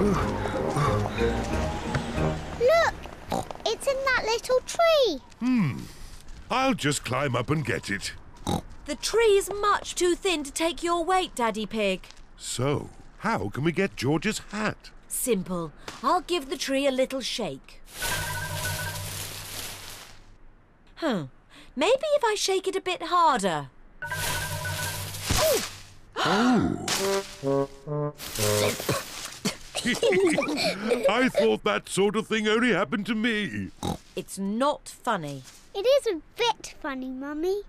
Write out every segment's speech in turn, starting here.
Look, it's in that little tree. Hmm. I'll just climb up and get it. The tree's much too thin to take your weight, Daddy Pig. So, how can we get George's hat? Simple. I'll give the tree a little shake. Huh. Maybe if I shake it a bit harder. I thought that sort of thing only happened to me. It's not funny. It is a bit funny, Mummy.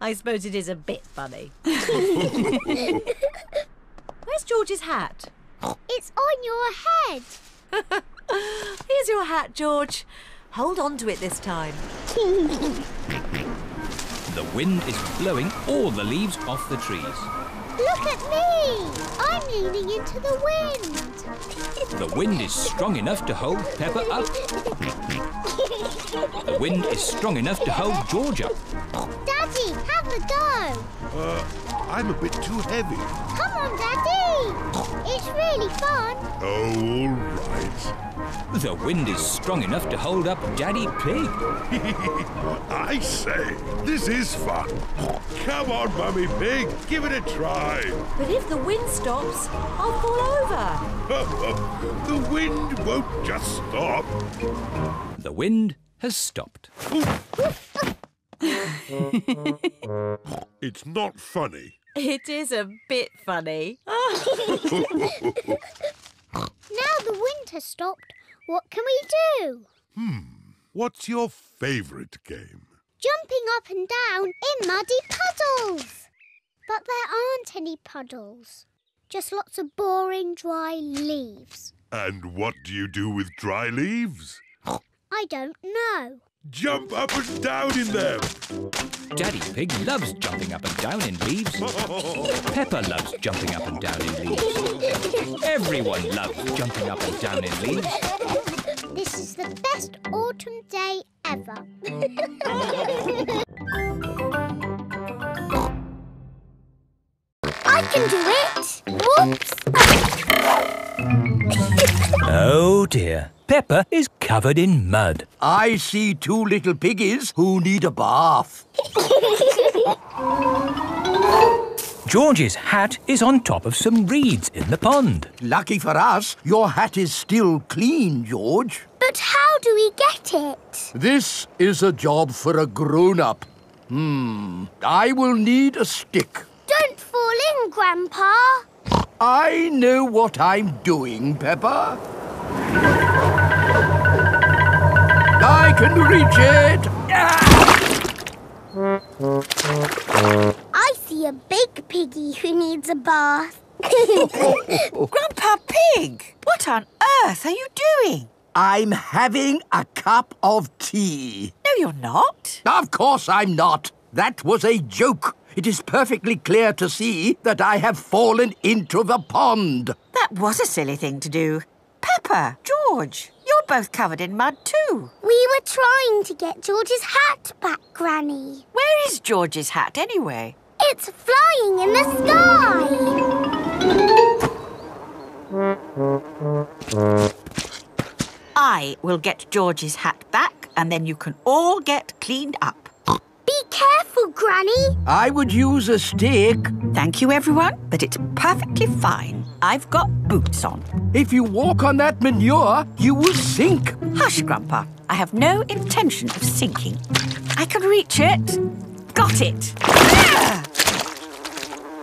I suppose it is a bit funny. Where's George's hat? It's on your head. Here's your hat, George. Hold on to it this time. The wind is blowing all the leaves off the trees. Look at me. I'm leaning into the wind. The wind is strong enough to hold Peppa up. The wind is strong enough to hold George up. Daddy, have a go. Uh, I'm a bit too heavy. Come on, Daddy. It's really fun. Oh, all right. The wind is strong enough to hold up Daddy Pig. I say, this is fun. Come on, Mummy Pig, give it a try. But if the wind stops, I'll fall over. the wind won't just stop. The wind has stopped. It's not funny. It is a bit funny. Now the wind has stopped. What can we do? Hmm. What's your favourite game? Jumping up and down in muddy puddles. But there aren't any puddles. Just lots of boring dry leaves. And what do you do with dry leaves? I don't know. Jump up and down in them. Daddy Pig loves jumping up and down in leaves. Peppa loves jumping up and down in leaves. Everyone loves jumping up and down in leaves. This is the best autumn day ever. I can do it. Whoops. Oh dear. Peppa is covered in mud. I see two little piggies who need a bath. George's hat is on top of some reeds in the pond. Lucky for us, your hat is still clean, George. But how do we get it? This is a job for a grown-up. Hmm, I will need a stick. Don't fall in, Grandpa. I know what I'm doing, Peppa. I can reach it. I see a big piggy who needs a bath. Grandpa Pig, what on earth are you doing? I'm having a cup of tea. No, you're not. Of course I'm not. That was a joke. It is perfectly clear to see that I have fallen into the pond. That was a silly thing to do. Peppa, George, you're both covered in mud too. We were trying to get George's hat back, Granny. Where is George's hat anyway? It's flying in the sky. I will get George's hat back and then you can all get cleaned up. Be Granny. I would use a stick. Thank you, everyone, but it's perfectly fine. I've got boots on. If you walk on that manure, you will sink. Hush, Grandpa. I have no intention of sinking. I can reach it. Got it. Ah!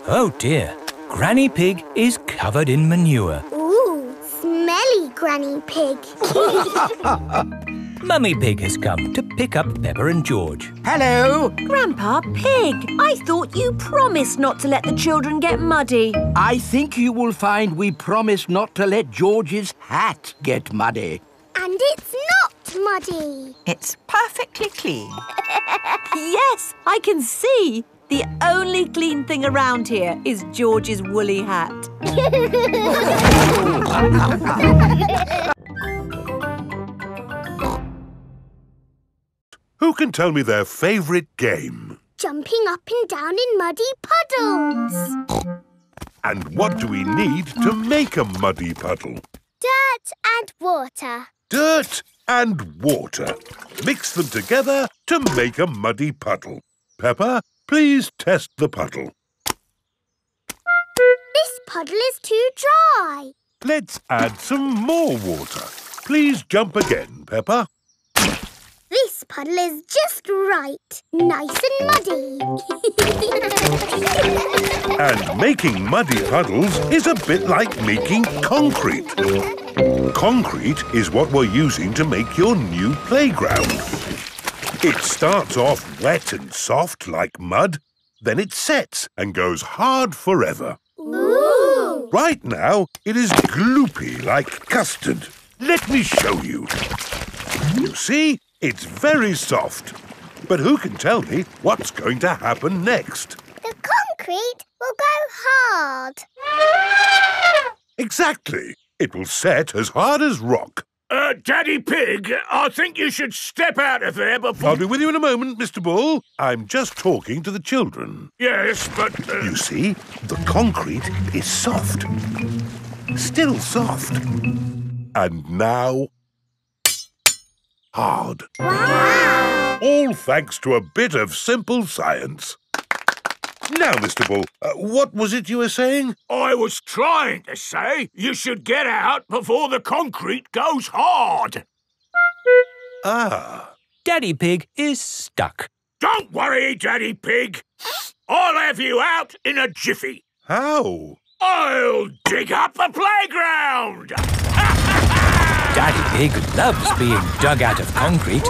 Oh dear. Granny Pig is covered in manure. Ooh, smelly Granny Pig. Mummy Pig has come to pick up Peppa and George. Hello. Grandpa Pig, I thought you promised not to let the children get muddy. I think you will find we promised not to let George's hat get muddy. and it's not muddy. It's perfectly clean. Yes, I can see. The only clean thing around here is George's woolly hat. Who can tell me their favourite game? Jumping up and down in muddy puddles. And what do we need to make a muddy puddle? Dirt and water. Dirt and water. Mix them together to make a muddy puddle. Peppa, please test the puddle. This puddle is too dry. Let's add some more water. Please jump again, Peppa. This puddle is just right. Nice and muddy. And making muddy puddles is a bit like making concrete. Concrete is what we're using to make your new playground. It starts off wet and soft like mud, then it sets and goes hard forever. Ooh. Right now, it is gloopy like custard. Let me show you. You see, it's very soft. But who can tell me what's going to happen next? The concrete will go hard. Exactly. It will set as hard as rock. Uh, Daddy Pig, I think you should step out of there before... I'll be with you in a moment, Mr. Bull. I'm just talking to the children. Yes, but... Uh... You see, the concrete is soft. Still soft. And now... hard. Wow! All thanks to a bit of simple science. Now, Mr. Bull, uh, what was it you were saying? I was trying to say you should get out before the concrete goes hard. Ah. Daddy Pig is stuck. Don't worry, Daddy Pig. I'll have you out in a jiffy. How? I'll dig up the playground. Daddy Pig loves being dug out of concrete.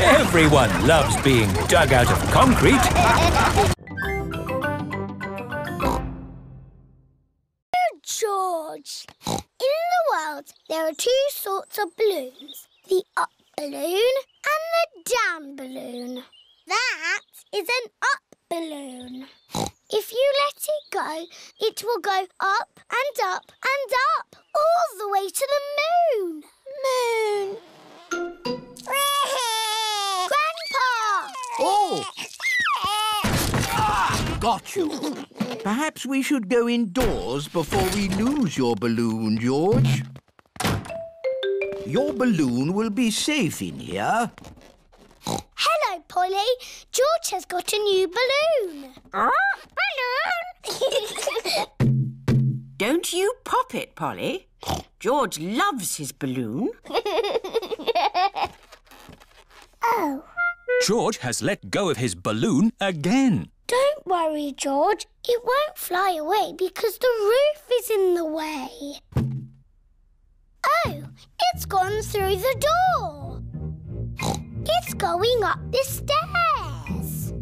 Everyone loves being dug out of concrete. George. In the world, there are two sorts of balloons. The up balloon and the down balloon. That is an up balloon. If you let it go, it will go up and up and up, all the way to the moon. Moon. Grandpa! Oh! Got you. Perhaps we should go indoors before we lose your balloon, George. Your balloon will be safe in here. Hello, Polly. George has got a new balloon. balloon! Don't you pop it, Polly. George loves his balloon. oh. George has let go of his balloon again. Don't worry, George. It won't fly away because the roof is in the way. Oh, it's gone through the door. It's going up the stairs.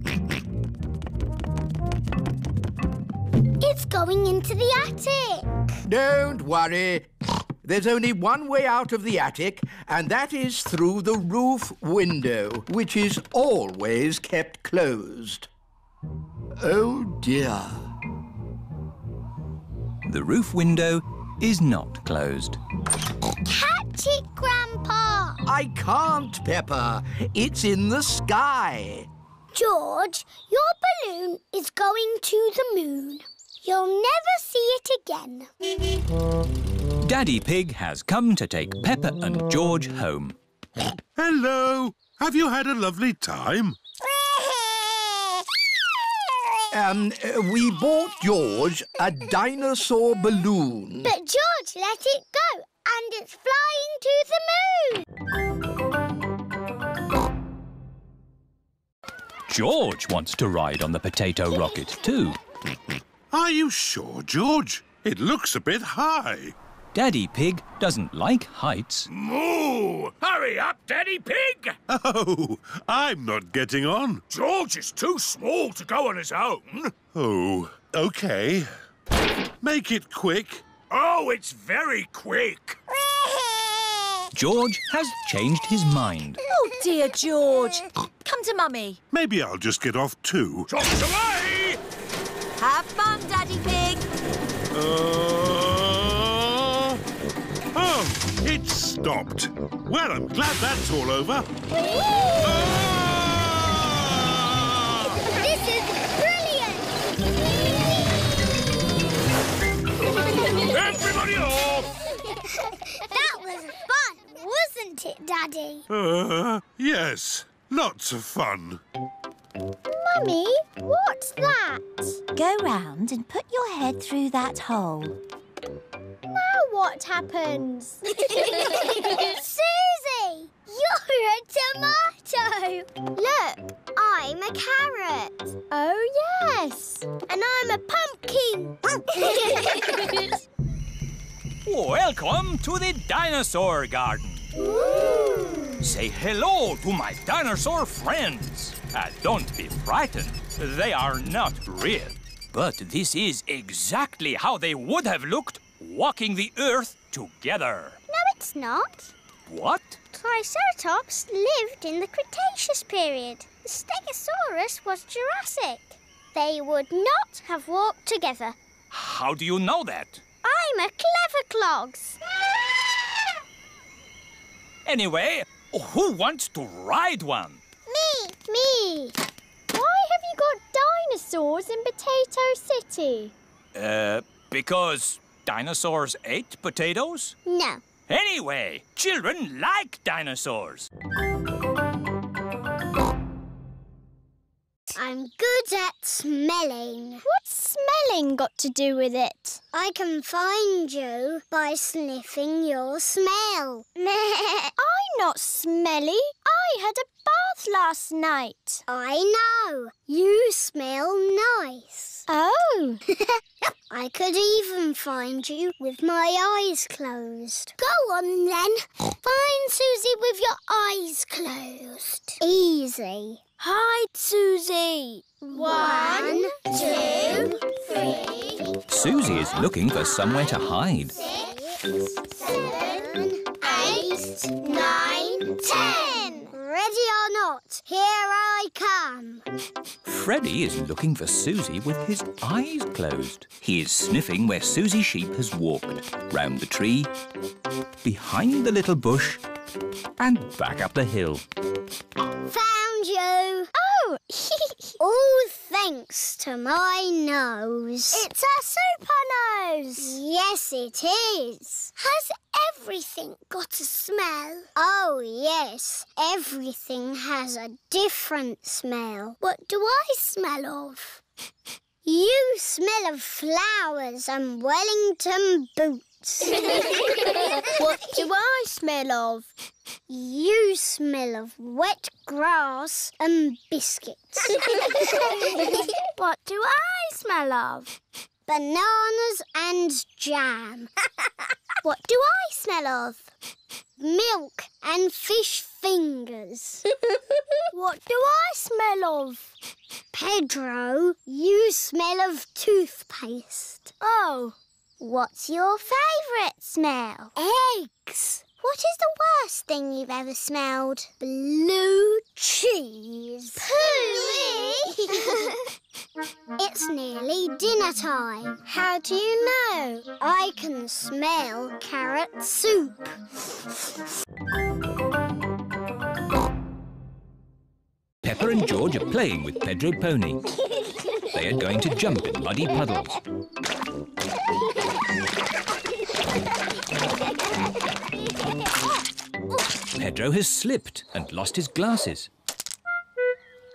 It's going into the attic. Don't worry. There's only one way out of the attic, and that is through the roof window, which is always kept closed. Oh dear. The roof window is not closed. Catch it, Grandpa! I can't, Peppa. It's in the sky. George, your balloon is going to the moon. You'll never see it again. Daddy Pig has come to take Peppa and George home. Hello. Have you had a lovely time? Um, uh, we bought George a dinosaur balloon. But George let it go, and it's flying to the moon. George wants to ride on the potato rocket too. Are you sure, George? It looks a bit high. Daddy Pig doesn't like heights. Moo! Hurry up, Daddy Pig! Oh, I'm not getting on. George is too small to go on his own. Oh, OK. Make it quick. Oh, it's very quick. George has changed his mind. Oh, dear George. Come to Mummy. Maybe I'll just get off too. Chops away! Have fun, Daddy Pig. Uh... Oh, it's stopped. Well, I'm glad that's all over. This is brilliant! Everybody off! isn't it, Daddy? Uh, yes, lots of fun. Mummy, what's that? Go round and put your head through that hole. Now what happens? Susie, you're a tomato. Look, I'm a carrot. Oh, yes. And I'm a pumpkin. Welcome to the dinosaur garden. Say hello to my dinosaur friends. Uh, don't be frightened. They are not real. But this is exactly how they would have looked walking the earth together. no, it's not. What? Triceratops lived in the Cretaceous period. The Stegosaurus was Jurassic. They would not have walked together. How do you know that? I'm a clever clogs. Anyway, who wants to ride one? Me. Me. Why have you got dinosaurs in Potato City? Uh, because dinosaurs ate potatoes? No. Anyway, children like dinosaurs. I'm good at smelling. What's smelling got to do with it? I can find you by sniffing your smell. I'm not smelly. I had a bath last night. I know. You smell nice. Oh. I could even find you with my eyes closed. Go on then. Find Susie with your eyes closed. Easy. Hide, Susie. One, two, three, Susie is looking for somewhere to hide. six, seven, eight, nine, ten. Ready or not, here I come. Freddie is looking for Susie with his eyes closed. He is sniffing where Susie Sheep has walked, round the tree, behind the little bush, and back up the hill. Found you. Oh. All thanks to my nose. It's a super nose. Yes, it is. Has everything got a smell? Oh, yes. Everything has a different smell. What do I smell of? You smell of flowers and Wellington boots. what do I smell of? You smell of wet grass and biscuits. what do I smell of? Bananas and jam. what do I smell of? Milk and fish fingers. what do I smell of? Pedro, you smell of toothpaste. Oh. What's your favourite smell? Eggs. What is the worst thing you've ever smelled? Blue cheese. Pooey! it's nearly dinner time. How do you know? I can smell carrot soup. Peppa and George are playing with Pedro Pony. They are going to jump in muddy puddles. Pedro has slipped and lost his glasses.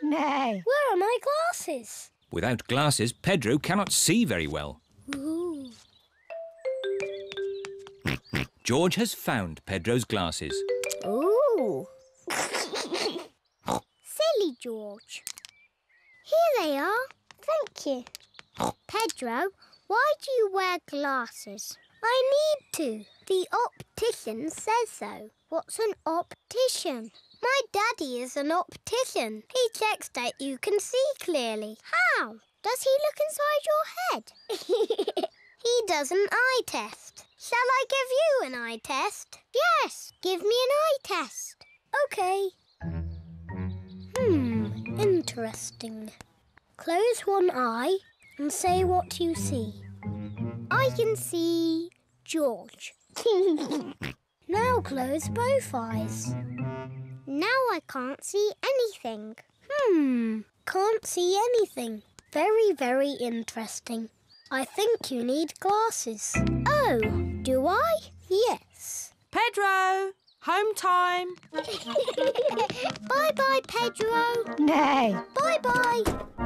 No. Where are my glasses? Without glasses, Pedro cannot see very well. Ooh. George has found Pedro's glasses. Ooh. Silly George. Here they are. Thank you. Pedro, why do you wear glasses? I need to. The optician says so. What's an optician? My daddy is an optician. He checks that you can see clearly. How? Does he look inside your head? he does an eye test. Shall I give you an eye test? Yes, give me an eye test. Okay. Hmm, interesting. Close one eye and say what you see. I can see George. now close both eyes. Now I can't see anything. Hmm, can't see anything. Very, very interesting. I think you need glasses. Oh, do I? Yes. Pedro! Home time. Bye-bye, Pedro. Nay. Bye-bye.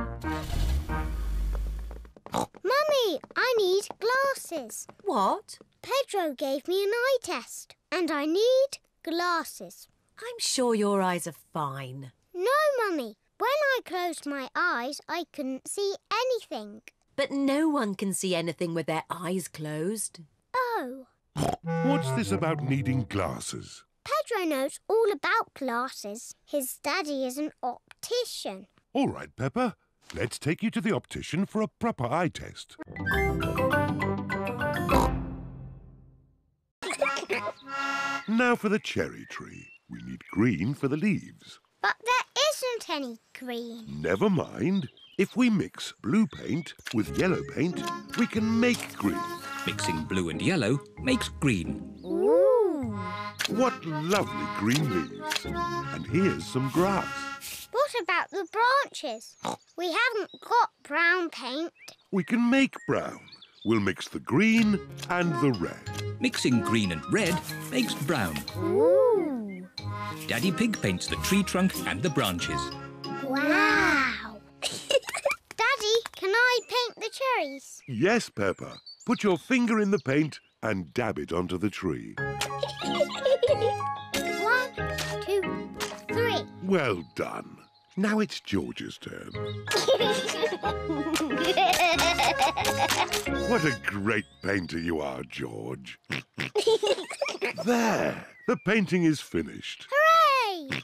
Mummy, I need glasses. What? Pedro gave me an eye test and I need glasses. I'm sure your eyes are fine. No, Mummy. When I closed my eyes, I couldn't see anything. But no one can see anything with their eyes closed. Oh, What's this about needing glasses? Pedro knows all about glasses. His daddy is an optician. All right, Peppa. Let's take you to the optician for a proper eye test. Now for the cherry tree. We need green for the leaves. But there isn't any green. Never mind. If we mix blue paint with yellow paint, we can make green. Mixing blue and yellow makes green. Ooh. What lovely green leaves. And here's some grass. What about the branches? We haven't got brown paint. We can make brown. We'll mix the green and the red. Mixing green and red makes brown. Ooh. Daddy Pig paints the tree trunk and the branches. Wow. Daddy, can I paint the cherries? Yes, Peppa. Put your finger in the paint and dab it onto the tree. One, two, three. Well done. Now it's George's turn. What a great painter you are, George. there. The painting is finished. Hooray!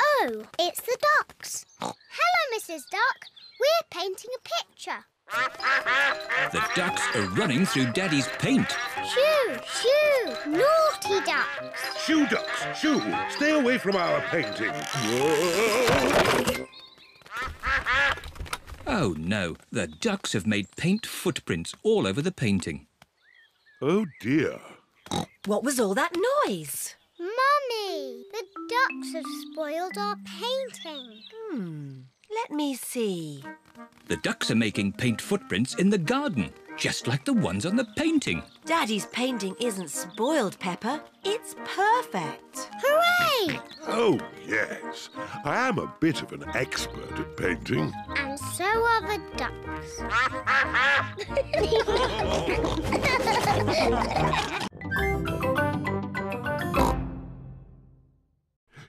oh, it's the ducks. Hello, Mrs. Duck. We're painting a picture. The ducks are running through Daddy's paint. Shoo, shoo, naughty ducks. Shoo, ducks, shoo. Stay away from our painting. Whoa. Oh no, the ducks have made paint footprints all over the painting. Oh, dear. What was all that noise? Mummy, the ducks have spoiled our painting. Hmm. Let me see. The ducks are making paint footprints in the garden, just like the ones on the painting. Daddy's painting isn't spoiled, Peppa. It's perfect. Hooray! Oh, yes. I am a bit of an expert at painting. And so are the ducks.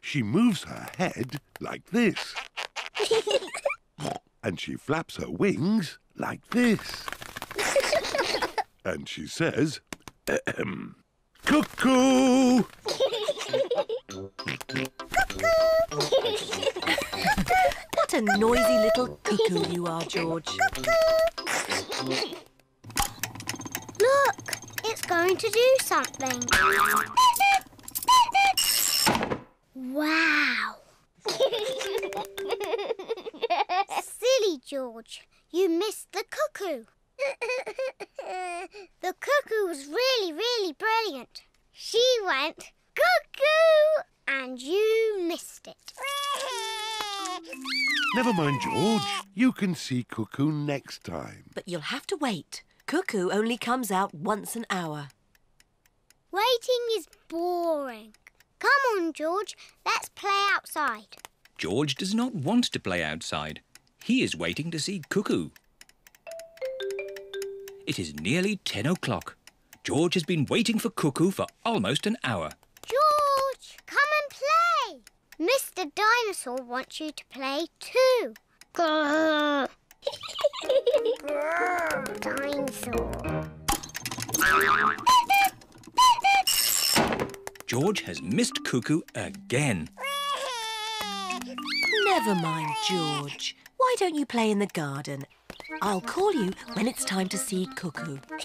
She moves her head like this. and she flaps her wings like this. and she says, Ahem, cuckoo! What a noisy little cuckoo you are, George. Look, it's going to do something. Wow. Silly George, you missed the cuckoo. the cuckoo was really, really brilliant. She went cuckoo and you missed it. Never mind, George. You can see cuckoo next time. But you'll have to wait. Cuckoo only comes out once an hour. Waiting is boring. Come on, George, let's play outside. George does not want to play outside. He is waiting to see Cuckoo. It is nearly ten o'clock. George has been waiting for Cuckoo for almost an hour. George, come and play. Mr. Dinosaur wants you to play too. Dinosaur. George has missed Cuckoo again. Never mind, George. Why don't you play in the garden? I'll call you when it's time to see Cuckoo.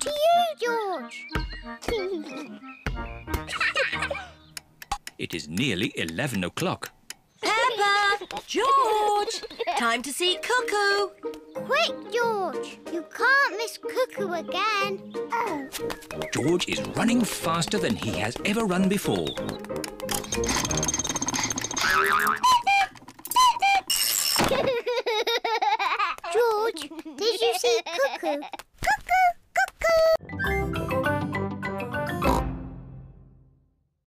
to you, George. It is nearly eleven o'clock. Peppa! George! Time to see Cuckoo! Quick, George. You can't miss Cuckoo again. Oh. George is running faster than he has ever run before. George, did you see Cuckoo? Cuckoo, cuckoo.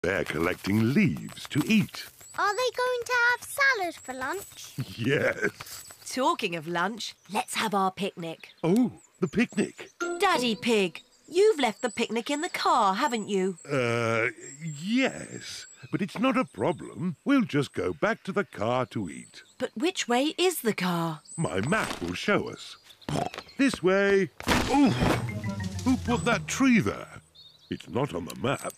They're collecting leaves to eat. Are they going to have salad for lunch? Yes. Talking of lunch, let's have our picnic. Oh, the picnic. Daddy Pig, you've left the picnic in the car, haven't you? Uh, yes. But it's not a problem. We'll just go back to the car to eat. But which way is the car? My map will show us. This way. Oh, who put that tree there? It's not on the map.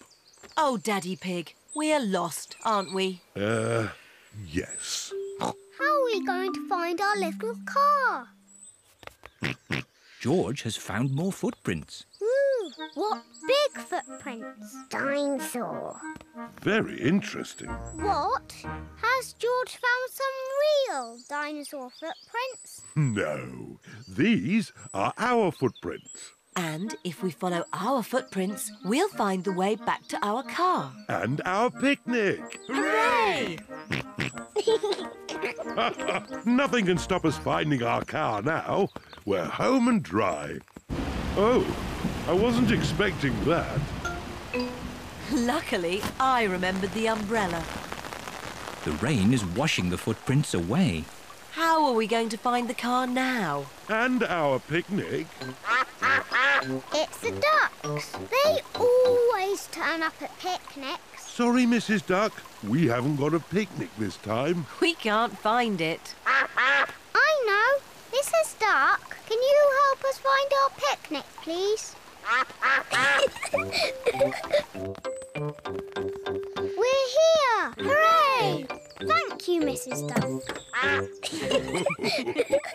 Oh, Daddy Pig, we're lost, aren't we? Uh, yes. How are we going to find our little car? George has found more footprints. Ooh, what big footprints? Dinosaur. Very interesting. What? Has George found some real dinosaur footprints? No, these are our footprints. And if we follow our footprints, we'll find the way back to our car. And our picnic. Hooray! Nothing can stop us finding our car now. We're home and dry. Oh, I wasn't expecting that. Luckily, I remembered the umbrella. The rain is washing the footprints away. How are we going to find the car now? And our picnic. It's the ducks. They always turn up at picnics. Sorry, Mrs. Duck. We haven't got a picnic this time. We can't find it. I know. Mrs. Duck, can you help us find our picnic, please? We're here! Hooray! Thank you, Mrs. Duck. Ah.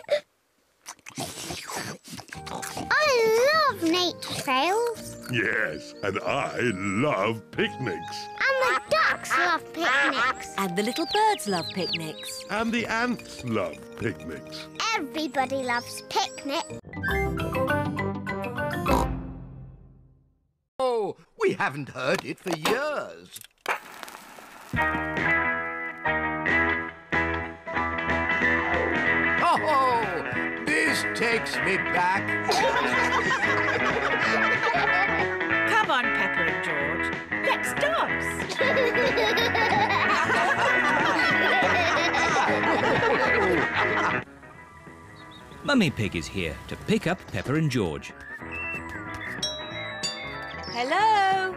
I love nature trails. Yes, and I love picnics. And the ducks love picnics. And the little birds love picnics. And the ants love picnics. Everybody loves picnics. Oh, we haven't heard it for years. Takes me back. Come on, Peppa and George. Let's dance. Mummy Pig is here to pick up Peppa and George. Hello?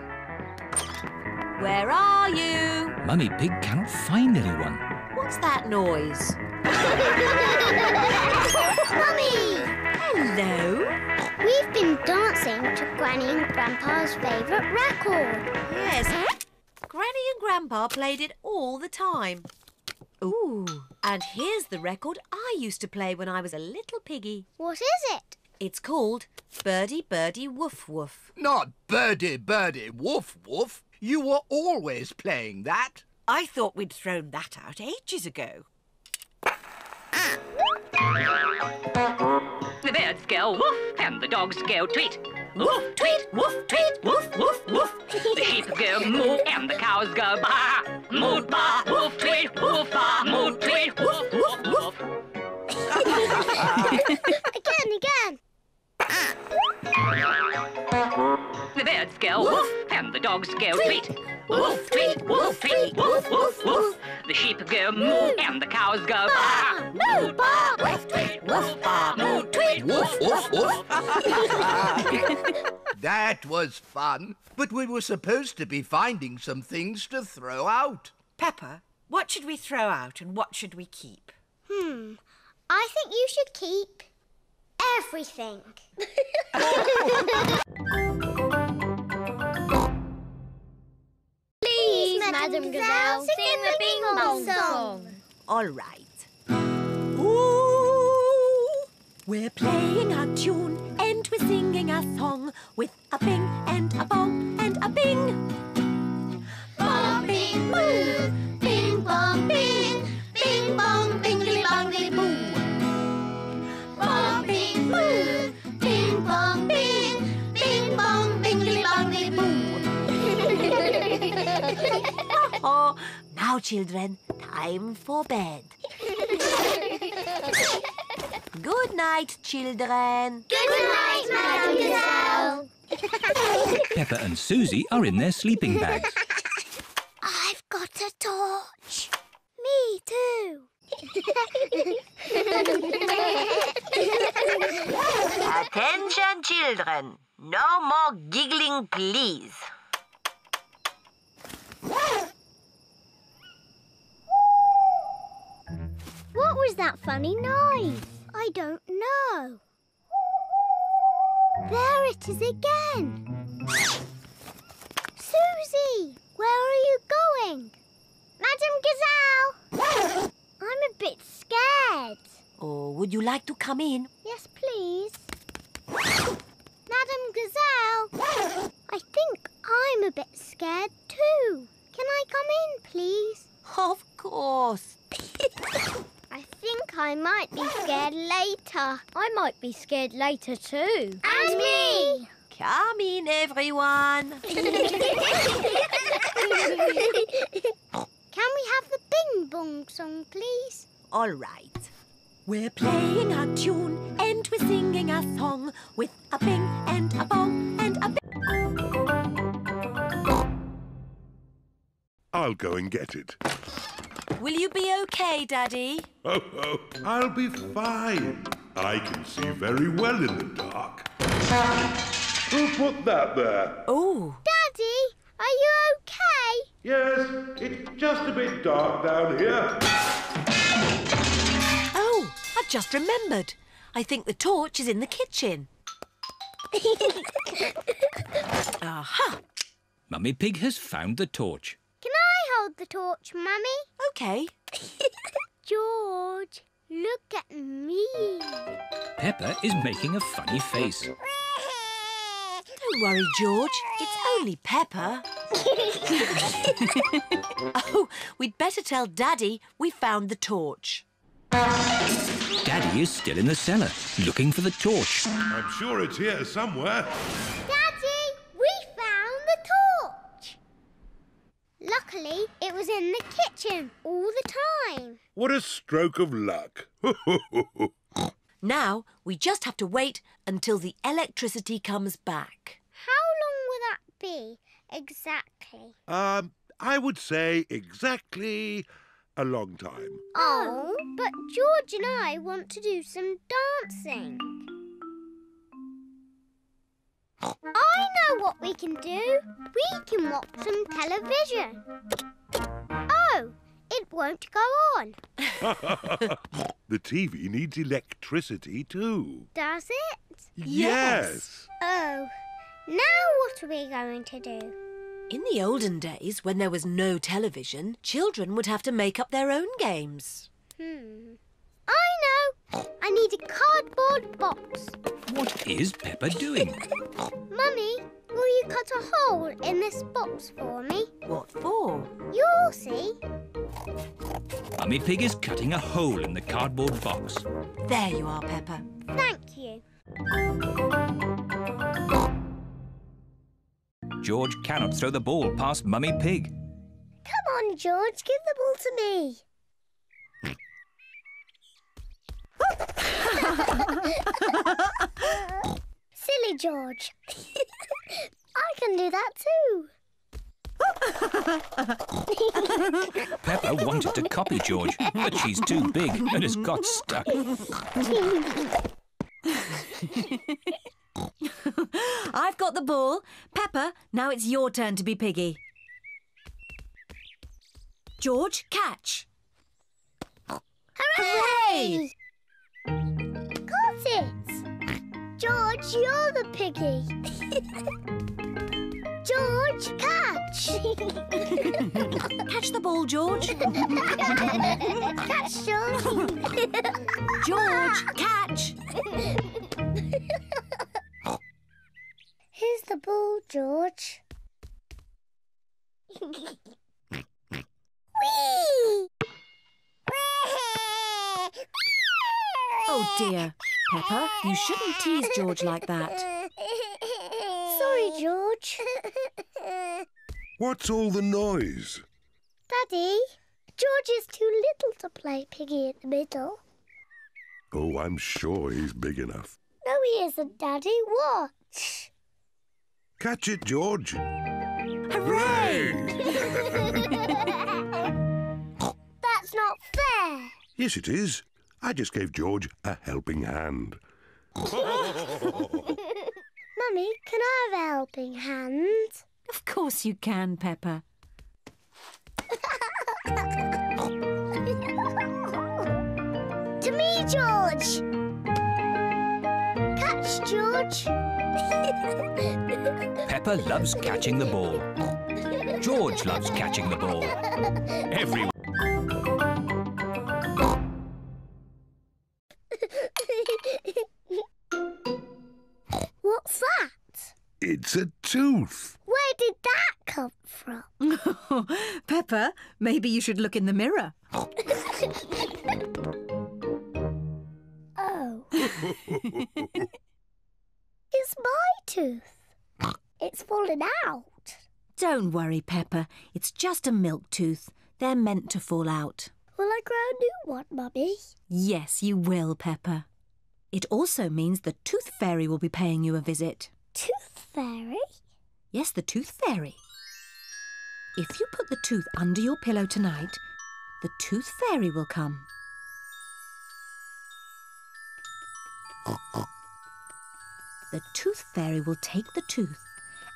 Where are you? Mummy Pig cannot find anyone. What's that noise? Mummy! Hello? We've been dancing to Granny and Grandpa's favourite record. Yes. Granny and Grandpa played it all the time. Ooh, and here's the record I used to play when I was a little piggy. What is it? It's called Birdie Birdie Woof Woof. Not birdie, birdie, woof, woof. You were always playing that. I thought we'd thrown that out ages ago. The birds go woof and the dogs go tweet. Woof, tweet, woof, tweet, woof, woof, woof. The sheep go moo and the cows go baa. Moo, baa, woof, tweet, woof, baa, moo, tweet, woof, woof, woof. Again, again. The birds go woof. And the dogs go tweet. Woof, tweet, woof, tweet, woof, woof, woof. The sheep go moo and the cows go baa. Moo, baa, woof, tweet, woof, baa, moo, tweet, Woof, woof, woof. that was fun. But we were supposed to be finding some things to throw out. Peppa, what should we throw out and what should we keep? Hmm. I think you should keep everything. Please, Madam Gazelle, sing the Bing Bong song. All right. Ooh, we're playing a tune and we're singing a song with a bing and a bong and a bing. Bong, bing, boo. Bing, bong, bing. Bing, bong, bingly, bongly, boo. Bing, bong, bing. Bing, bong, bingly, bongly, boo. Oh, now, children, time for bed. Good night, children. Good night, Madam Gazelle. Peppa and Susie are in their sleeping bags. I've got a torch. Me too. Attention, children. No more giggling, please. What was that funny noise? I don't know. There it is again. Susie, where are you going? Madam Gazelle! I'm a bit scared. Or would you like to come in? Yes, please. Madam Gazelle! I think I'm a bit scared too. Can I come in, please? Of course. I think I might be scared later. I might be scared later too. And me! Come in, everyone. Can we have the Bing Bong song, please? All right. We're playing a tune and we're singing a song with a bing and a bong and a bing. I'll go and get it. Will you be okay, Daddy? Oh, oh, I'll be fine. I can see very well in the dark. Who put that there? Oh, Daddy, are you okay? Yes, it's just a bit dark down here. oh, I've just remembered. I think the torch is in the kitchen. Aha. Mummy Pig has found the torch. Can I hold the torch, Mummy? Okay. George, look at me. Peppa is making a funny face. Don't worry, George. It's only Peppa. oh, we'd better tell Daddy we found the torch. Daddy is still in the cellar, looking for the torch. I'm sure it's here somewhere. Daddy, we found the torch. Luckily, it was in the kitchen all the time. What a stroke of luck. Now we just have to wait until the electricity comes back. How long will that be exactly? um, I would say exactly a long time. Oh, but George and I want to do some dancing. I know what we can do. We can watch some television. Oh, it won't go on. the TV needs electricity too. Does it? Yes. Oh, now what are we going to do? In the olden days, when there was no television, children would have to make up their own games. Hmm. I know. I need a cardboard box. What is Peppa doing? Mummy, will you cut a hole in this box for me? What for? You'll see. Mummy Pig is cutting a hole in the cardboard box. There you are, Peppa. Thank you. George cannot throw the ball past Mummy Pig. Come on, George, give the ball to me. Silly George. I can do that too. Peppa wanted to copy George, but she's too big and has got stuck. I've got the ball. Peppa, now it's your turn to be piggy. George, catch. Hooray! Got it! George, you're the piggy. George, catch! Catch the ball, George. catch, George. George, catch. Here's the ball, George. Whee! Oh dear. Peppa, you shouldn't tease George like that. Sorry, George. What's all the noise? Daddy, George is too little to play piggy in the middle. Oh, I'm sure he's big enough. No, he isn't, Daddy. Watch. Catch it, George. Hooray! That's not fair. Yes, it is. I just gave George a helping hand. Mummy, can I have a helping hand? Of course you can, Peppa. To me, George. Catch, George. Peppa loves catching the ball. George loves catching the ball. Everyone. What's that? It's a tooth. Where did that come from? Peppa, maybe you should look in the mirror. Oh. It's my tooth. It's fallen out. Don't worry, Peppa. It's just a milk tooth. They're meant to fall out. Will I grow a new one, Mummy? Yes, you will, Peppa. It also means the Tooth Fairy will be paying you a visit. Tooth fairy? Yes, the Tooth Fairy. If you put the tooth under your pillow tonight, the Tooth Fairy will come. The Tooth Fairy will take the tooth,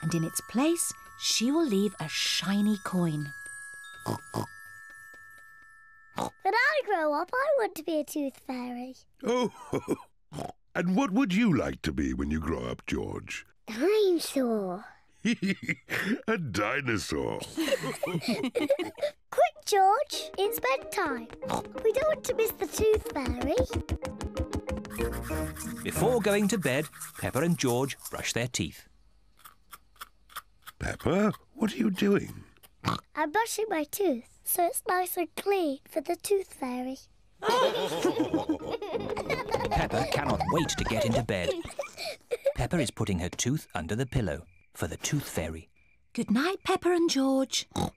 and in its place, she will leave a shiny coin. When I grow up, I want to be a tooth fairy. Oh, and what would you like to be when you grow up, George? Dinosaur. a dinosaur. Quick, George, it's bedtime. We don't want to miss the tooth fairy. Before going to bed, Peppa and George brush their teeth. Peppa, what are you doing? I'm brushing my tooth so it's nice and clean for the tooth fairy. Peppa cannot wait to get into bed. Peppa is putting her tooth under the pillow for the Tooth Fairy. Good night, Peppa and George. Good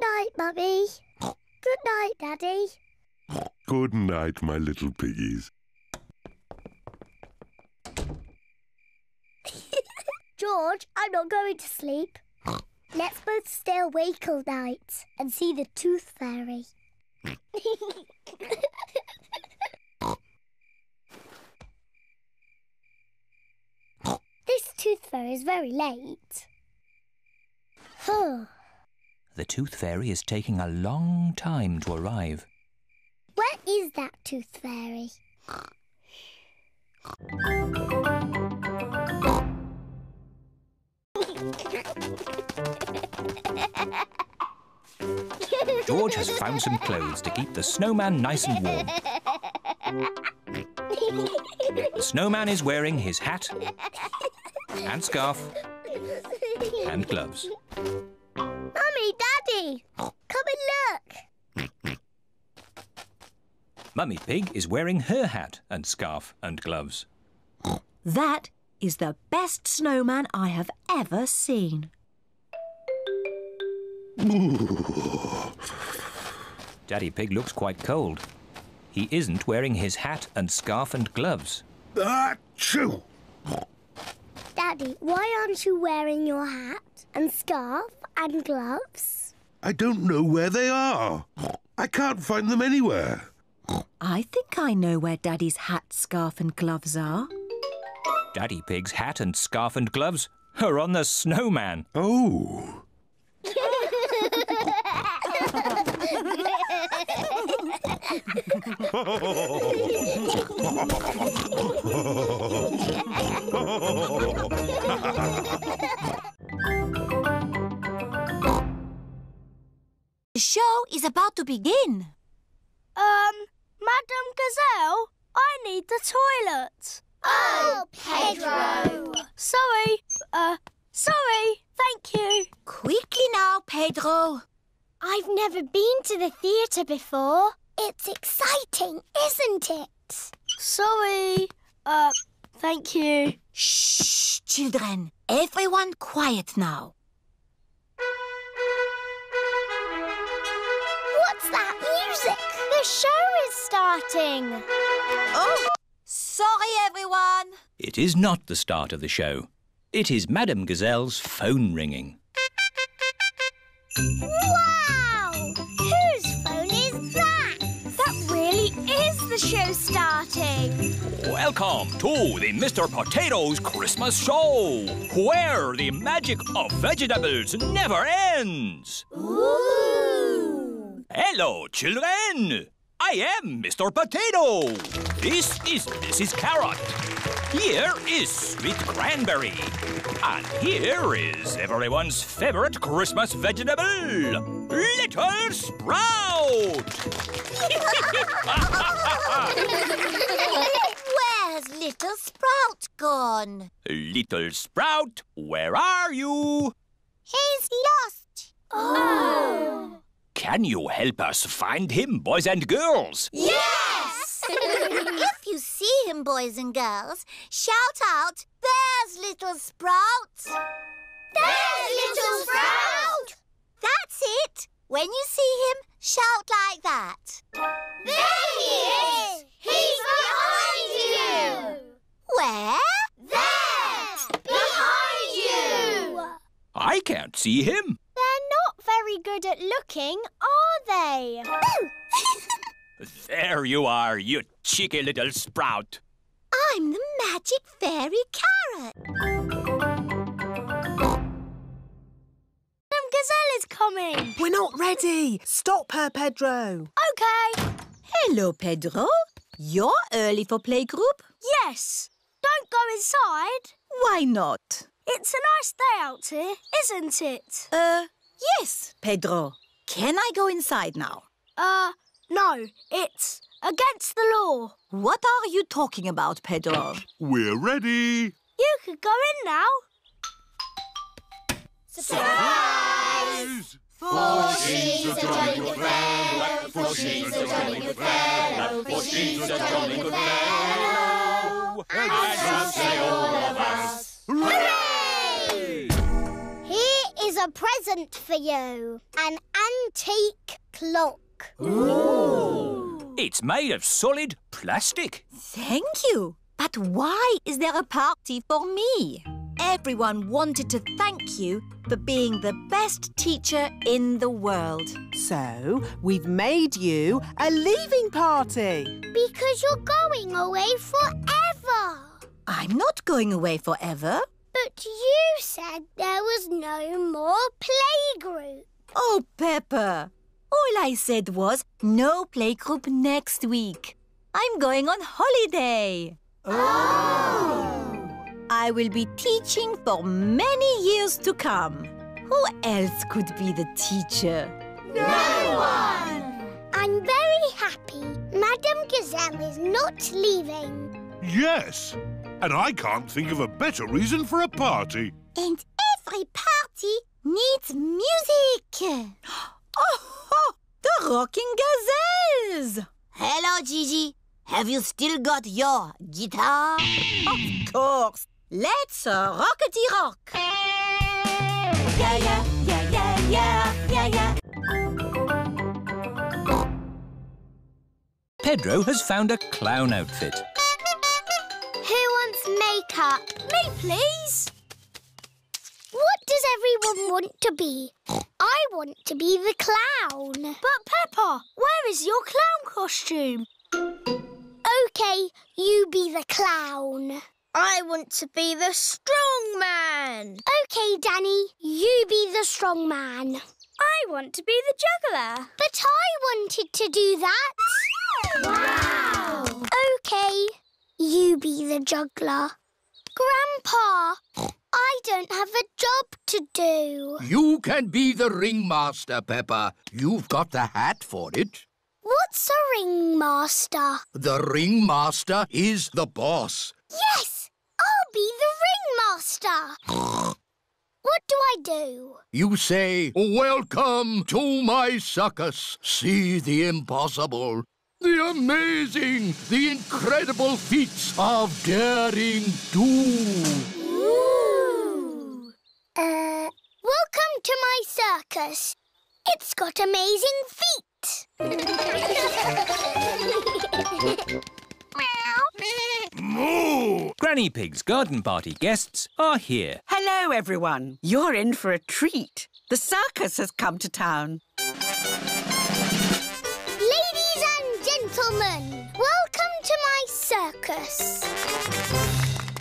night, Mummy. Good night, Daddy. Good night, my little piggies. George, I'm not going to sleep. Let's both stay awake all night and see the tooth fairy. this tooth fairy is very late. Where The Tooth Fairy is taking a long time to arrive. Is that tooth fairy? George has found some clothes to keep the snowman nice and warm. The snowman is wearing his hat and scarf and gloves. Mummy, Daddy, come and look. Mummy Pig is wearing her hat and scarf and gloves. That is the best snowman I have ever seen. Daddy Pig looks quite cold. He isn't wearing his hat and scarf and gloves. Achoo! Daddy, why aren't you wearing your hat and scarf and gloves? I don't know where they are. I can't find them anywhere. I think I know where Daddy's hat, scarf, and gloves are. Daddy Pig's hat and scarf and gloves are on the snowman. Oh. The show is about to begin. Um, Madame Gazelle, I need the toilet. Oh, Pedro. Sorry, uh, sorry, thank you. Quickly now, Pedro. I've never been to the theatre before. It's exciting, isn't it? Sorry, uh, thank you. Shh, children. Everyone quiet now. What's that? The show is starting. Oh, sorry, everyone. It is not the start of the show. It is Madame Gazelle's phone ringing. Wow! Whose phone is that? That really is the show starting. Welcome to the Mr. Potatoes Christmas Show, where the magic of vegetables never ends. Ooh! Hello, children. I am Mr. Potato. This is Mrs. Carrot. Here is Sweet Cranberry. And here is everyone's favorite Christmas vegetable, Little Sprout. Where's Little Sprout gone? Little Sprout, where are you? He's lost. Oh! Can you help us find him, boys and girls? Yes! if you see him, boys and girls, shout out, There's Little Sprout! There's Little Sprout! That's it! When you see him, shout like that. There he is! He's behind you! Where? There! Behind you! I can't see him. They're not very good at looking, are they? There you are, you cheeky little sprout. I'm the magic fairy carrot. Madame Gazelle is coming. We're not ready. Stop her, Pedro. Okay. Hello, Pedro. You're early for playgroup? Yes. Don't go inside. Why not? It's a nice day out here, isn't it? Uh, yes, Pedro. Can I go inside now? Uh, no. It's against the law. What are you talking about, Pedro? We're ready. You can go in now. Surprise! For she's a jolly good fellow, for she's a jolly good fellow, for she's a jolly good fellow. And so say all of us. Hooray! Here is a present for you. An antique clock. Ooh. It's made of solid plastic. Thank you. But why is there a party for me? Everyone wanted to thank you for being the best teacher in the world. So, we've made you a leaving party. Because you're going away forever. I'm not going away forever. But you said there was no more playgroup. Oh, Peppa. All I said was no playgroup next week. I'm going on holiday. Oh! I will be teaching for many years to come. Who else could be the teacher? No one! I'm very happy Madame Gazelle is not leaving. Yes. And I can't think of a better reason for a party. And every party needs music. Oh, the rocking gazelles! Hello, Gigi. Have you still got your guitar? Of course. Let's uh, rockety rock. Yeah, yeah, yeah, yeah, yeah, yeah, yeah. Pedro has found a clown outfit. Makeup? Me, please. What does everyone want to be? I want to be the clown. But, Peppa, where is your clown costume? OK, you be the clown. I want to be the strong man. OK, Danny, you be the strong man. I want to be the juggler. But I wanted to do that. Wow! OK, you be the juggler. Grandpa, I don't have a job to do. You can be the ringmaster, Peppa. You've got the hat for it. What's a ringmaster? The ringmaster is the boss. Yes, I'll be the ringmaster. what do I do? You say, Welcome to my circus. See the impossible, the amazing, the incredible feats of daring do. Ooh. Uh, welcome to my circus. It's got amazing feet. Moo! Granny Pig's garden party guests are here. Hello, everyone. You're in for a treat. The circus has come to town. Gentlemen, welcome to my circus.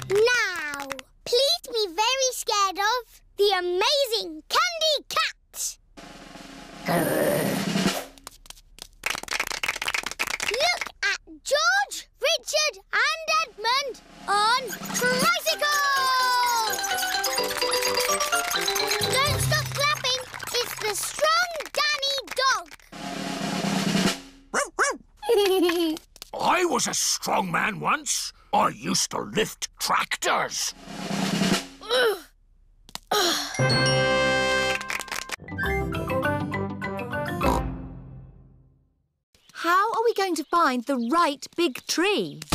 Now, please be very scared of the amazing Candy Cat. Look at George, Richard and Edmund on tricycles! Don't stop clapping. It's the strong I was a strong man once. I used to lift tractors. How are we going to find the right big tree?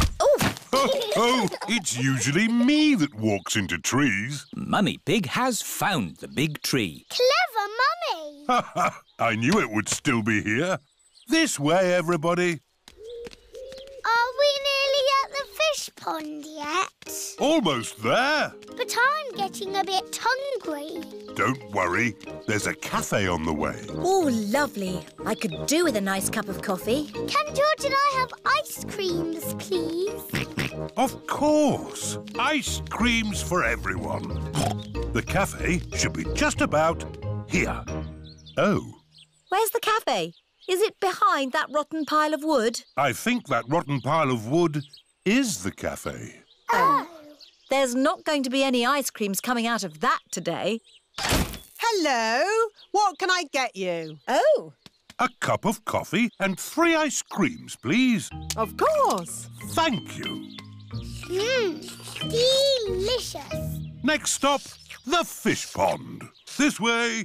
Oh, oh, it's usually me that walks into trees. Mummy Pig has found the big tree. Clever mummy. Ha ha! I knew it would still be here. This way, everybody. Are we nearly at the fish pond yet? Almost there. But I'm getting a bit hungry. Don't worry, there's a cafe on the way. Oh, lovely. I could do with a nice cup of coffee. Can George and I have ice creams, please? Of course, ice creams for everyone. The cafe should be just about here. Oh, Where's the cafe? Is it behind that rotten pile of wood? I think that rotten pile of wood is the cafe. Oh. There's not going to be any ice creams coming out of that today. Hello. What can I get you? Oh. A cup of coffee and three ice creams, please. Of course. Thank you. Mmm, delicious. Next stop, the fish pond. This way.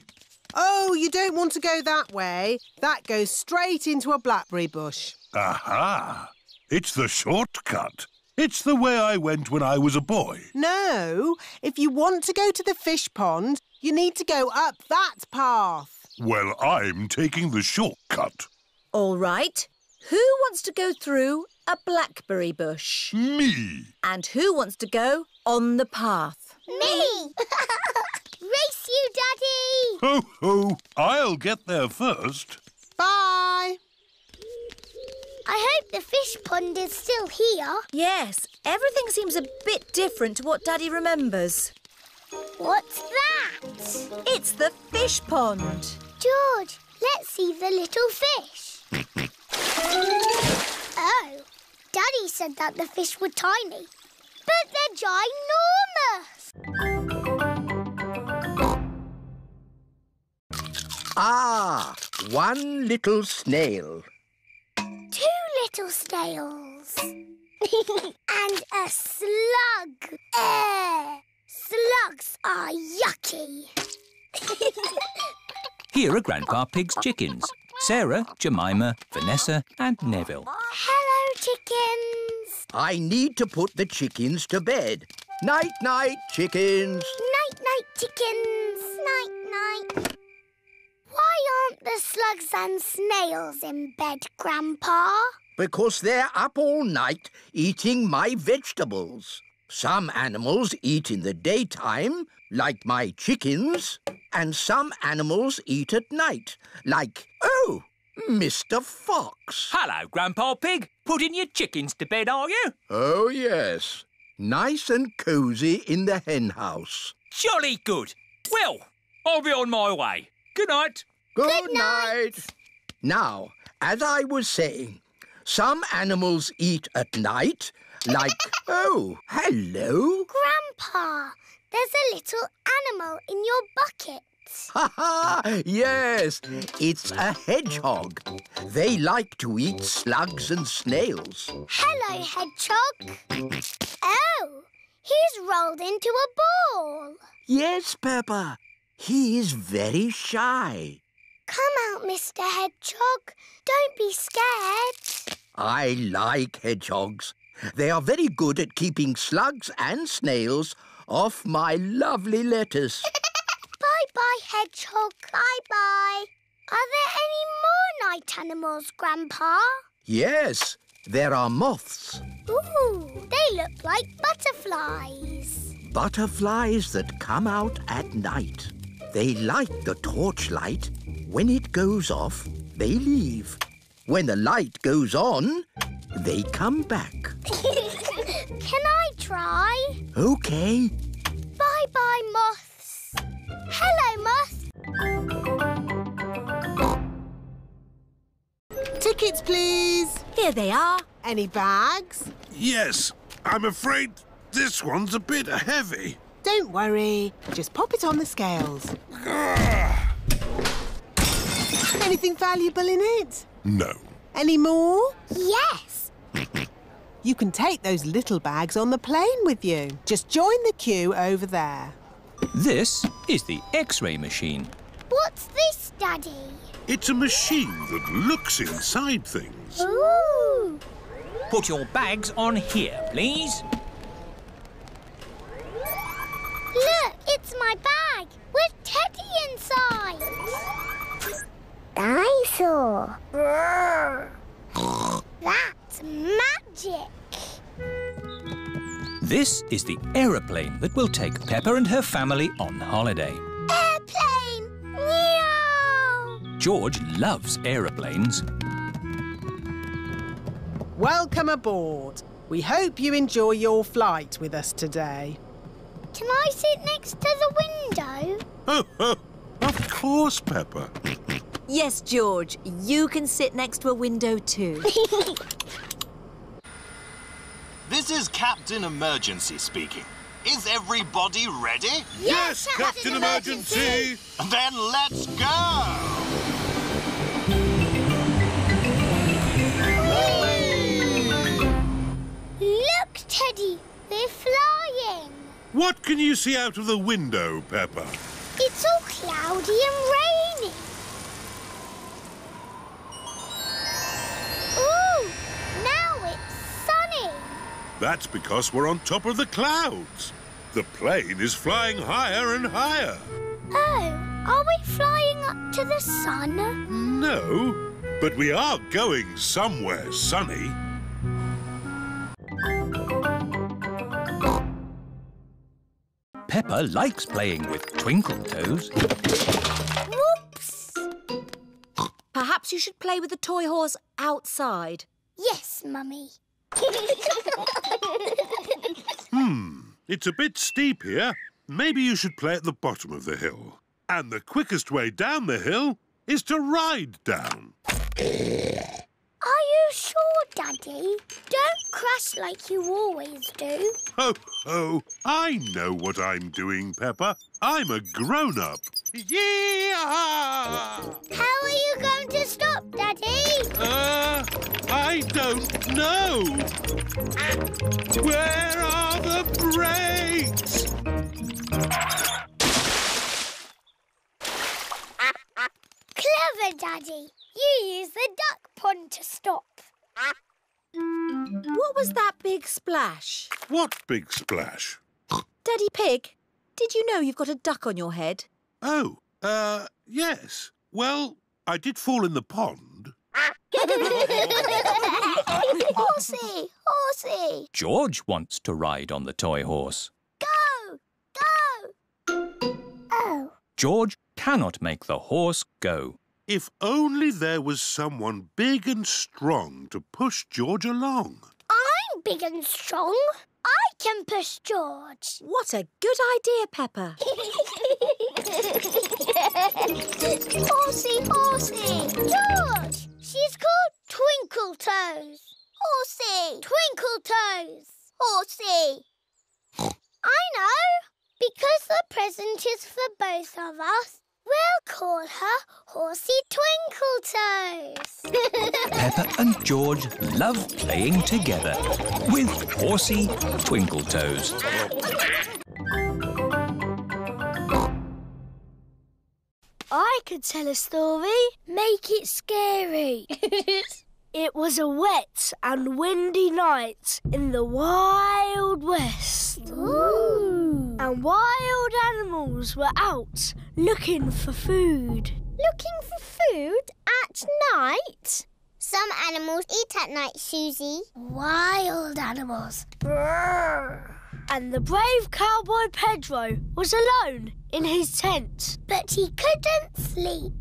Oh, you don't want to go that way. That goes straight into a blackberry bush. Aha! It's the shortcut. It's the way I went when I was a boy. No, if you want to go to the fish pond, you need to go up that path. Well, I'm taking the shortcut. All right. Who wants to go through a blackberry bush? Me. And who wants to go on the path? Me! Race you, Daddy! Ho, ho! I'll get there first. Bye. I hope the fish pond is still here. Yes, everything seems a bit different to what Daddy remembers. What's that? It's the fish pond. George, let's see the little fish. oh, Daddy said that the fish were tiny, but they're ginormous. Ah, one little snail. Two little snails. and a slug. Eh, slugs are yucky. Here are Grandpa Pig's chickens. Sarah, Jemima, Vanessa and Neville. Hello, chickens. I need to put the chickens to bed. Night, night, chickens. Night, night, chickens. Night, night. Why aren't the slugs and snails in bed, Grandpa? Because they're up all night eating my vegetables. Some animals eat in the daytime, like my chickens, and some animals eat at night, like, oh, Mr. Fox. Hello, Grandpa Pig. Putting your chickens to bed, are you? Oh, yes. Nice and cosy in the hen house. Jolly good. Well, I'll be on my way. Good night. Good, Good night. Now, as I was saying, some animals eat at night, like, oh, hello. Grandpa, there's a little animal in your bucket. Ha ha! Yes, it's a hedgehog. They like to eat slugs and snails. Hello, hedgehog. Oh, he's rolled into a ball. Yes, Peppa. He is very shy. Come out, Mr. Hedgehog. Don't be scared. I like hedgehogs. They are very good at keeping slugs and snails off my lovely lettuce. Bye-bye, Hedgehog. Bye-bye. Are there any more night animals, Grandpa? yes, there are moths. Ooh, they look like butterflies. Butterflies that come out at night. They light the torchlight. When it goes off, they leave. When the light goes on, they come back. Can I try? Okay. Bye-bye, moths. Hello, moth. Tickets, please. Here they are. Any bags? Yes, I'm afraid this one's a bit heavy. Don't worry. Just pop it on the scales. Anything valuable in it? No. Any more? Yes. You can take those little bags on the plane with you. Just join the queue over there. This is the X-ray machine. What's this, Daddy? It's a machine that looks inside things. Ooh. Put your bags on here, please. Look, it's my bag with Teddy inside. Dinosaur. That's magic. This is the aeroplane that will take Peppa and her family on holiday. Airplane. Meow. George loves aeroplanes. Welcome aboard. We hope you enjoy your flight with us today. Can I sit next to the window? Oh, oh, of course, Peppa. Yes, George, you can sit next to a window too. This is Captain Emergency speaking. Is everybody ready? Yes, Captain Emergency. Then let's go! Look, Teddy, they're flying. What can you see out of the window, Peppa? It's all cloudy and rainy. Ooh, now it's sunny. That's because we're on top of the clouds. The plane is flying higher and higher. Oh, are we flying up to the sun? No, but we are going somewhere sunny. Peppa likes playing with Twinkle Toes. Whoops! Perhaps you should play with the toy horse outside. Yes, Mummy. Hmm, it's a bit steep here. Maybe you should play at the bottom of the hill. And the quickest way down the hill is to ride down. Are you sure, Daddy? Don't crash like you always do. Ho, ho! I know what I'm doing, Peppa. I'm a grown-up. Yee-haw! How are you going to stop, Daddy? Uh, I don't know. Where are the brakes? Clever, Daddy. You use the duck pond to stop. What was that big splash? What big splash? Daddy Pig, did you know you've got a duck on your head? Oh, uh, yes. Well, I did fall in the pond. horsey, horsey. George wants to ride on the toy horse. Go, go. Oh, George cannot make the horse go. If only there was someone big and strong to push George along. I'm big and strong. I can push George. What a good idea, Peppa. horsey, horsey. George, she's called Twinkle Toes. Horsey. Twinkle Toes. Horsey. I know. Because the present is for both of us, we'll call her Horsey Twinkle Toes. Peppa and George love playing together with Horsey Twinkle Toes. I could tell a story. Make it scary. it was a wet and windy night in the Wild West. Ooh. And wild animals were out looking for food. Looking for food at night? Some animals eat at night, Susie. Wild animals. Brrr. And the brave cowboy Pedro was alone in his tent. But he couldn't sleep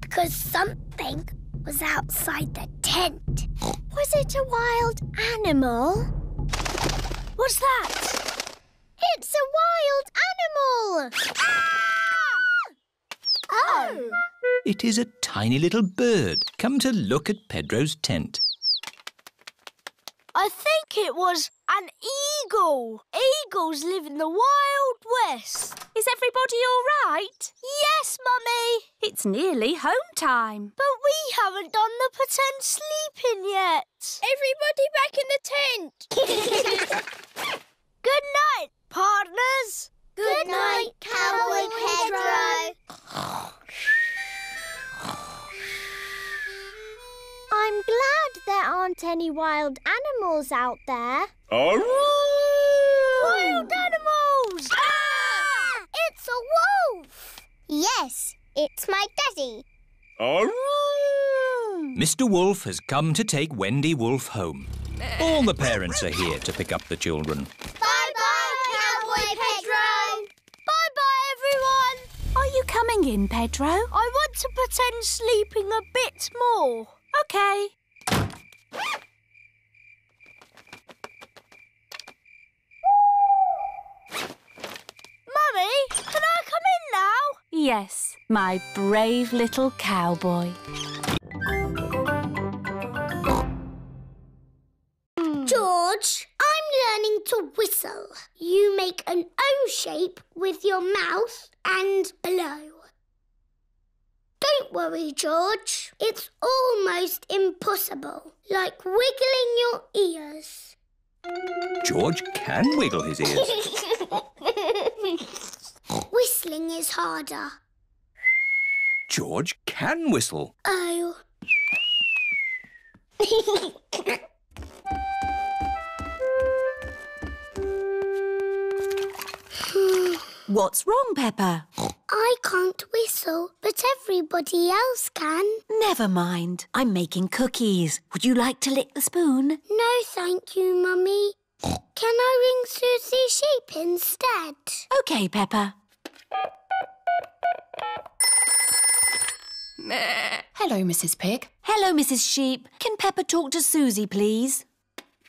because something was outside the tent. Was it a wild animal? What's that? It's a wild animal! Ah! Ah! Oh! It is a tiny little bird come to look at Pedro's tent. I think it was an eagle. Eagles live in the Wild West. Is everybody all right? Yes, Mummy. It's nearly home time. But we haven't done the pretend sleeping yet. Everybody back in the tent! Good night, partners. Good night, Cowboy Pedro. I'm glad there aren't any wild animals out there. Aroo! Wild animals! Ah! It's a wolf. Yes, it's my daddy. Aroo! Mr. Wolf has come to take Wendy Wolf home. All the parents are here to pick up the children. Bye-bye, Cowboy Pedro. Bye-bye, everyone. Are you coming in, Pedro? I want to pretend sleeping a bit more. OK. Mummy, can I come in now? Yes, my brave little cowboy. George, learning to whistle. You make an O shape with your mouth and blow. Don't worry, George. It's almost impossible, like wiggling your ears. George can wiggle his ears. Whistling is harder. George can whistle. Oh. What's wrong, Peppa? I can't whistle, but everybody else can. Never mind. I'm making cookies. Would you like to lick the spoon? No, thank you, Mummy. Can I ring Susie Sheep instead? OK, Peppa. Hello, Mrs. Pig. Hello, Mrs. Sheep. Can Peppa talk to Susie, please?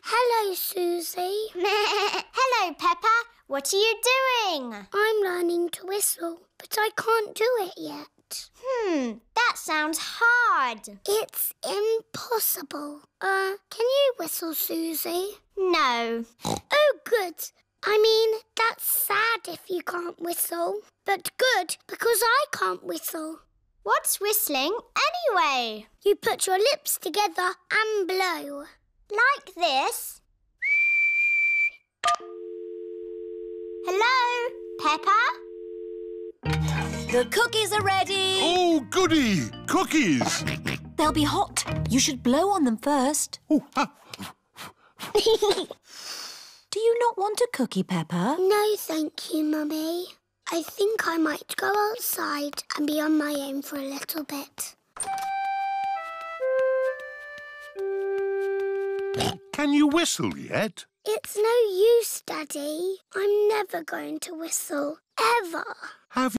Hello, Susie. Hello, Peppa. What are you doing? I'm learning to whistle, but I can't do it yet. Hmm, that sounds hard. It's impossible. Uh, can you whistle, Susie? No. Oh, good. I mean, that's sad if you can't whistle, but good because I can't whistle. What's whistling anyway? You put your lips together and blow. Like this? Hello, Peppa? The cookies are ready. Oh, goody! Cookies! They'll be hot. You should blow on them first. Ah, Do you not want a cookie, Peppa? No, thank you, Mummy. I think I might go outside and be on my own for a little bit. Can you whistle yet? It's no use, Daddy. I'm never going to whistle. Ever. Have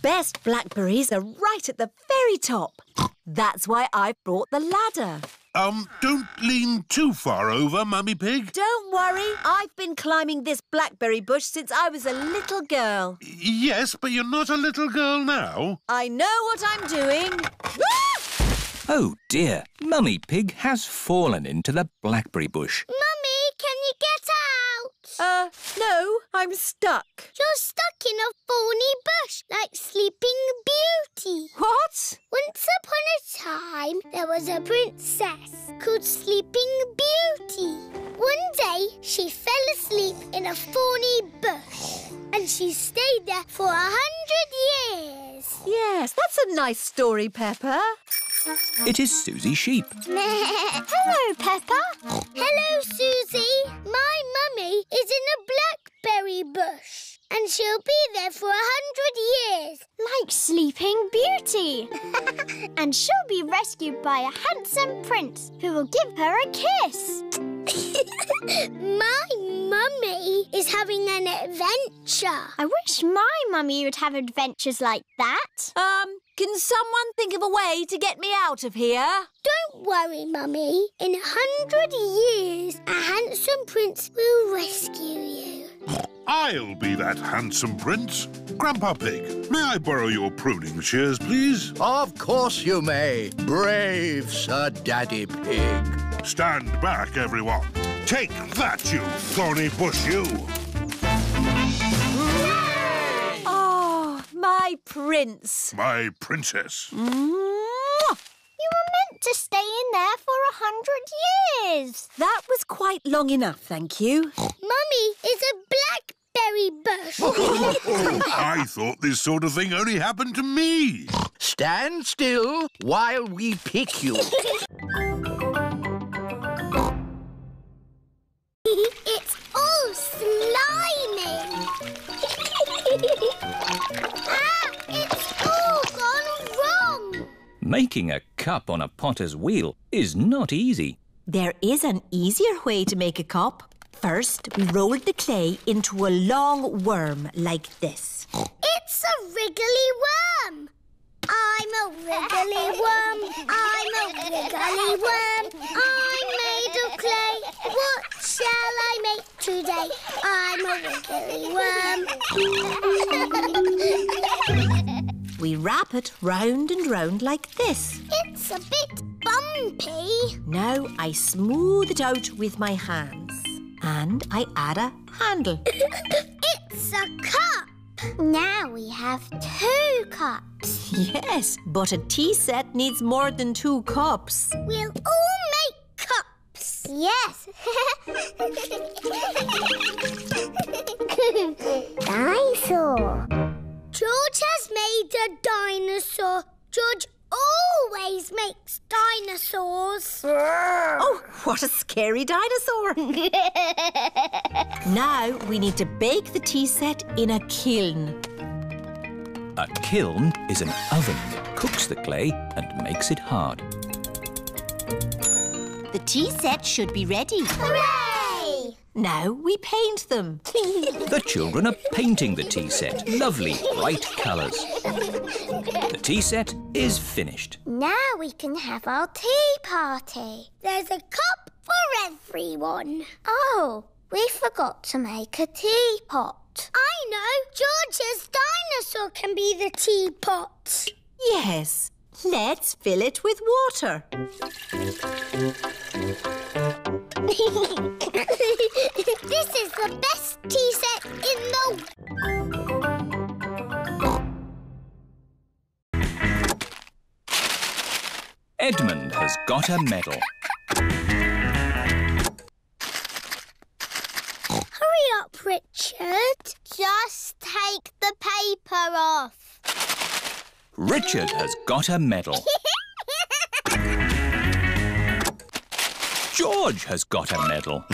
Best blackberries are right at the very top. That's why I've brought the ladder. Um, don't lean too far over, Mummy Pig. Don't worry, I've been climbing this blackberry bush since I was a little girl. Yes, but you're not a little girl now. I know what I'm doing. Oh dear, Mummy Pig has fallen into the blackberry bush. Mummy, can you get out? Uh, no, I'm stuck. You're stuck in a thorny bush like Sleeping Beauty. What? Once upon a time, there was a princess called Sleeping Beauty. One day, she fell asleep in a thorny bush, and she stayed there for a hundred years. Yes, that's a nice story, Peppa. It is Susie Sheep. Hello, Peppa. Hello, Susie. My mummy is in a blackberry bush. and she'll be there for a hundred years. Like Sleeping Beauty. and she'll be rescued by a handsome prince who will give her a kiss. My mummy is having an adventure. I wish my mummy would have adventures like that. Um, can someone think of a way to get me out of here? Don't worry, mummy. In a hundred years, a handsome prince will rescue you. I'll be that handsome prince. Grandpa Pig, may I borrow your pruning shears, please? Of course you may, brave Sir Daddy Pig. Stand back, everyone. Take that, you thorny bush, you! Oh, my prince. My princess. Mwah! You were meant to stay in there for a hundred years. That was quite long enough, thank you. Mummy is a blackberry bush. I thought this sort of thing only happened to me. Stand still while we pick you. it's all slimy. ah, it's all gone wrong. Making a cup on a potter's wheel is not easy. There is an easier way to make a cup. First, we roll the clay into a long worm like this. It's a wriggly worm. I'm a wriggly worm. I'm a wriggly worm. I'm made of clay. What shall I make today? I'm a wriggly worm. We wrap it round and round like this. it's a bit bumpy. Now I smooth it out with my hands. And I add a handle. it's a cup. Now we have two cups. Yes, but a tea set needs more than two cups. We'll all cups. Yes. Dinosaur. George has made a dinosaur. George always makes dinosaurs. Oh, what a scary dinosaur! now we need to bake the tea set in a kiln. A kiln is an oven that cooks the clay and makes it hard. The tea set should be ready. Hooray! Now we paint them. The children are painting the tea set. Lovely, bright colours. The tea set is finished. Now we can have our tea party. There's a cup for everyone. Oh, we forgot to make a teapot. I know. George's dinosaur can be the teapot. Yes, let's fill it with water. this is the best tea set in the Edmund has got a medal. Hurry up, Richard. Just take the paper off. Richard has got a medal. George has got a medal.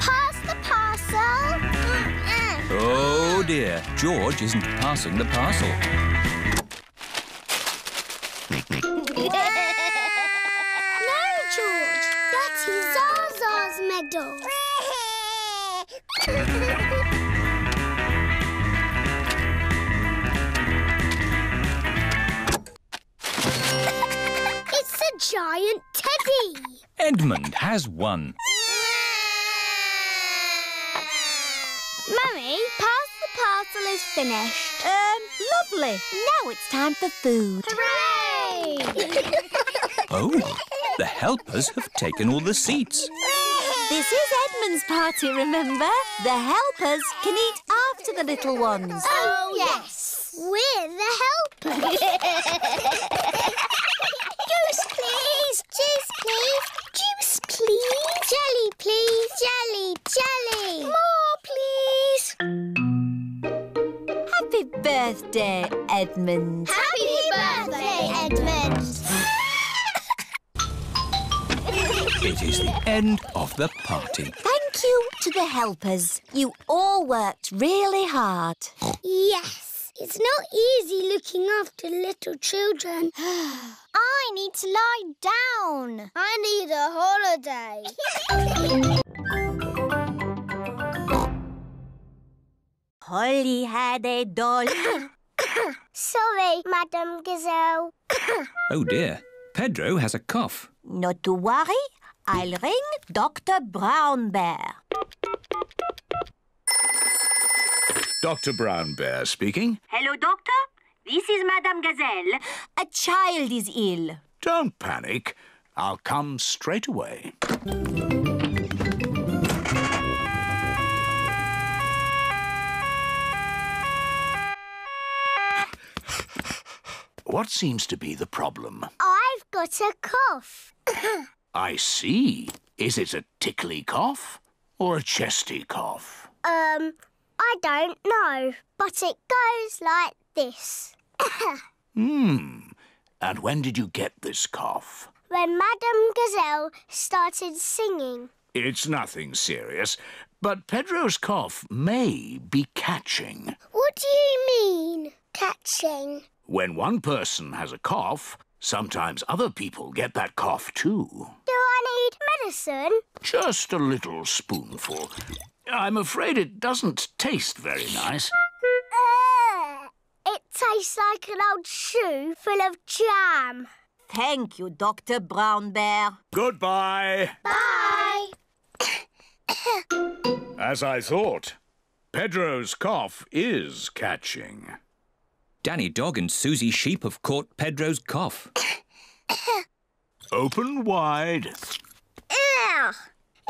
Pass the parcel. Oh dear, George isn't passing the parcel. No, George. That is Zaza's medal. a giant teddy. Edmund has won. Mummy, pass the parcel is finished. Um, lovely. Now it's time for food. Hooray! Oh, the helpers have taken all the seats. This is Edmund's party, remember? The helpers can eat after the little ones. Oh, yes. We're the helpers. Juice, please. Juice, please. Juice, please. Jelly, please. Jelly, jelly. More, please. Happy birthday, Edmund. Happy birthday, Edmund. It is the end of the party. Thank you to the helpers. You all worked really hard. Yes, it's not easy looking after little children. I need to lie down. I need a holiday. Holly had a doll. Sorry, Madame Gazelle. Oh dear, Pedro has a cough. Not to worry. I'll ring Dr. Brown Bear. Dr. Brown Bear speaking. Hello, Doctor. This is Madame Gazelle. A child is ill. Don't panic. I'll come straight away. What seems to be the problem? I've got a cough. I see. Is it a tickly cough or a chesty cough? um, I don't know, but it goes like this. Hmm. And when did you get this cough? when Madame Gazelle started singing. It's nothing serious, but Pedro's cough may be catching. What do you mean, catching? When one person has a cough, sometimes other people get that cough too. Do I need medicine? Just a little spoonful. I'm afraid it doesn't taste very nice. It tastes like an old shoe full of jam. Thank you, Dr. Brown Bear. Goodbye. Bye. As I thought, Pedro's cough is catching. Danny Dog and Susie Sheep have caught Pedro's cough. Open wide. Ugh!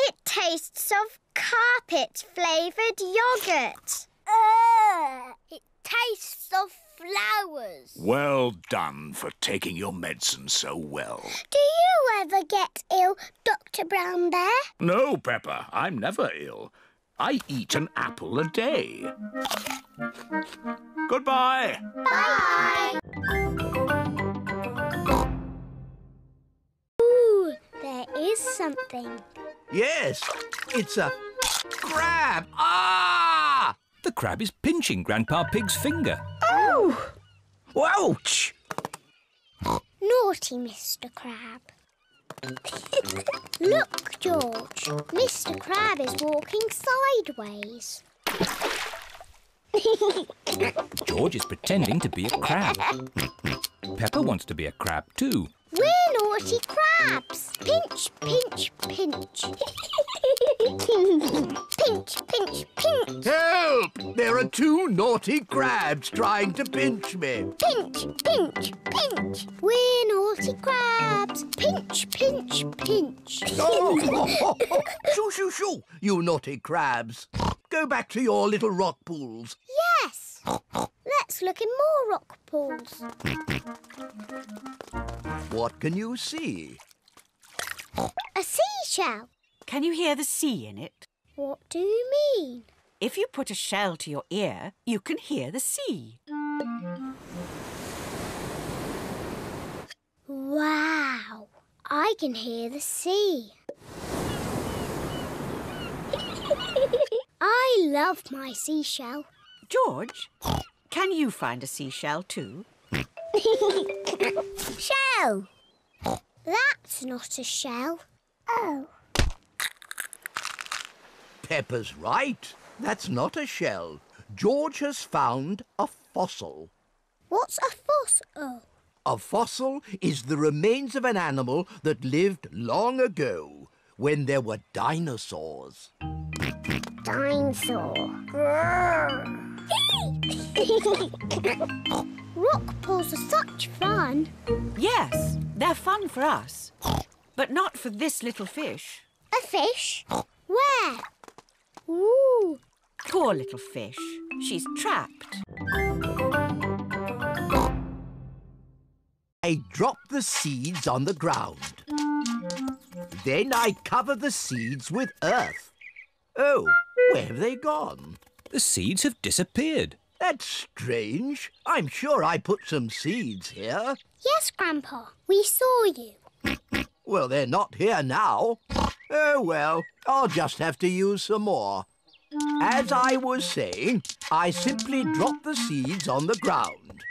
It tastes of carpet flavoured yoghurt. Uh, it tastes of flowers. Well done for taking your medicine so well. Do you ever get ill, Dr. Brown Bear? No, Peppa, I'm never ill. I eat an apple a day. Goodbye. Bye. Ooh, is something. Yes, it's a crab. Ah! The crab is pinching Grandpa Pig's finger. Oh! Ouch! Naughty Mr. Crab. Look, George. Mr. Crab is walking sideways. George is pretending to be a crab. Peppa wants to be a crab too. Naughty crabs. Pinch, pinch, pinch. pinch, pinch, pinch. Help! There are two naughty crabs trying to pinch me. Pinch, pinch, pinch. We're naughty crabs. Pinch, pinch, pinch. Oh! shoo, shoo, shoo, you naughty crabs. Go back to your little rock pools. Yes. Let's look in more rock pools. What can you see? A seashell. Can you hear the sea in it? What do you mean? If you put a shell to your ear, you can hear the sea. Wow. I can hear the sea. I love my seashell. George, can you find a seashell too? Shell. That's not a shell. Oh. Peppa's right. That's not a shell. George has found a fossil. What's a fossil? A fossil is the remains of an animal that lived long ago, when there were dinosaurs. Dinosaur. Rock pools are such fun. Yes, they're fun for us. But not for this little fish. A fish? Where? Ooh. Poor little fish. She's trapped. I drop the seeds on the ground. Then I cover the seeds with earth. Oh, where have they gone? The seeds have disappeared. That's strange. I'm sure I put some seeds here. Yes, Grandpa. We saw you. Well, they're not here now. Oh, well, I'll just have to use some more. As I was saying, I simply drop the seeds on the ground.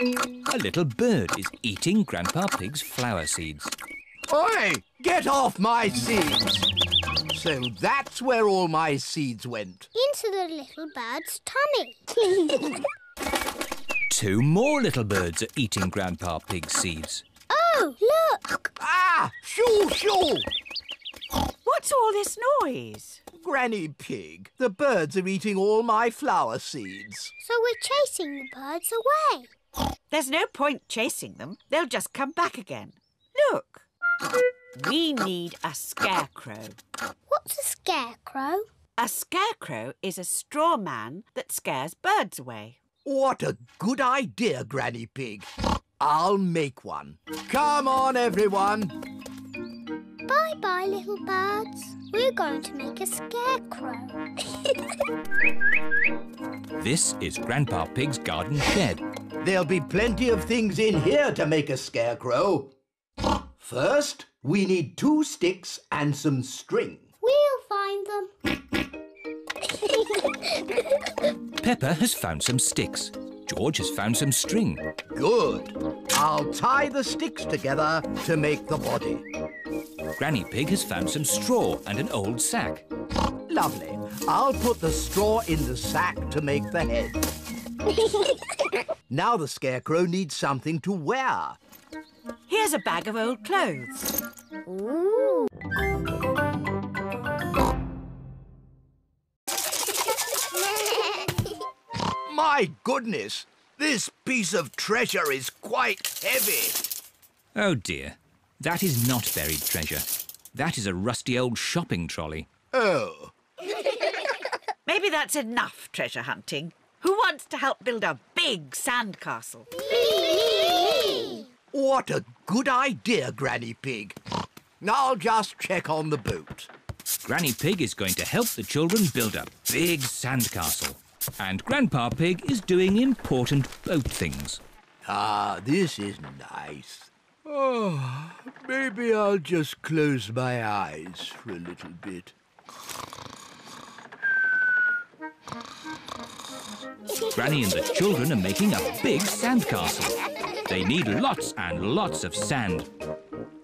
A little bird is eating Grandpa Pig's flower seeds. Oi! Get off my seeds! So that's where all my seeds went. Into the little bird's tummy. Two more little birds are eating Grandpa Pig's seeds. oh, look! Ah! Shoo, shoo! What's all this noise? Granny Pig, the birds are eating all my flower seeds. So we're chasing the birds away. There's no point chasing them. They'll just come back again. Look. We need a scarecrow. What's a scarecrow? A scarecrow is a straw man that scares birds away. What a good idea, Granny Pig. I'll make one. Come on, everyone. Bye-bye, little birds. We're going to make a scarecrow. This is Grandpa Pig's garden shed. There'll be plenty of things in here to make a scarecrow. First, we need two sticks and some string. we'll find them. Peppa has found some sticks. George has found some string. Good. I'll tie the sticks together to make the body. Granny Pig has found some straw and an old sack. Lovely. I'll put the straw in the sack to make the head. Now the scarecrow needs something to wear. Here's a bag of old clothes. Ooh. My goodness, this piece of treasure is quite heavy. Oh dear, that is not buried treasure. That is a rusty old shopping trolley. Oh, Maybe that's enough treasure hunting. Who wants to help build a big sandcastle? What a good idea, Granny Pig. I'll just check on the boat. Granny Pig is going to help the children build a big sandcastle. And Grandpa Pig is doing important boat things. Ah, this is nice. Oh, maybe I'll just close my eyes for a little bit. Granny and the children are making a big sandcastle. They need lots and lots of sand.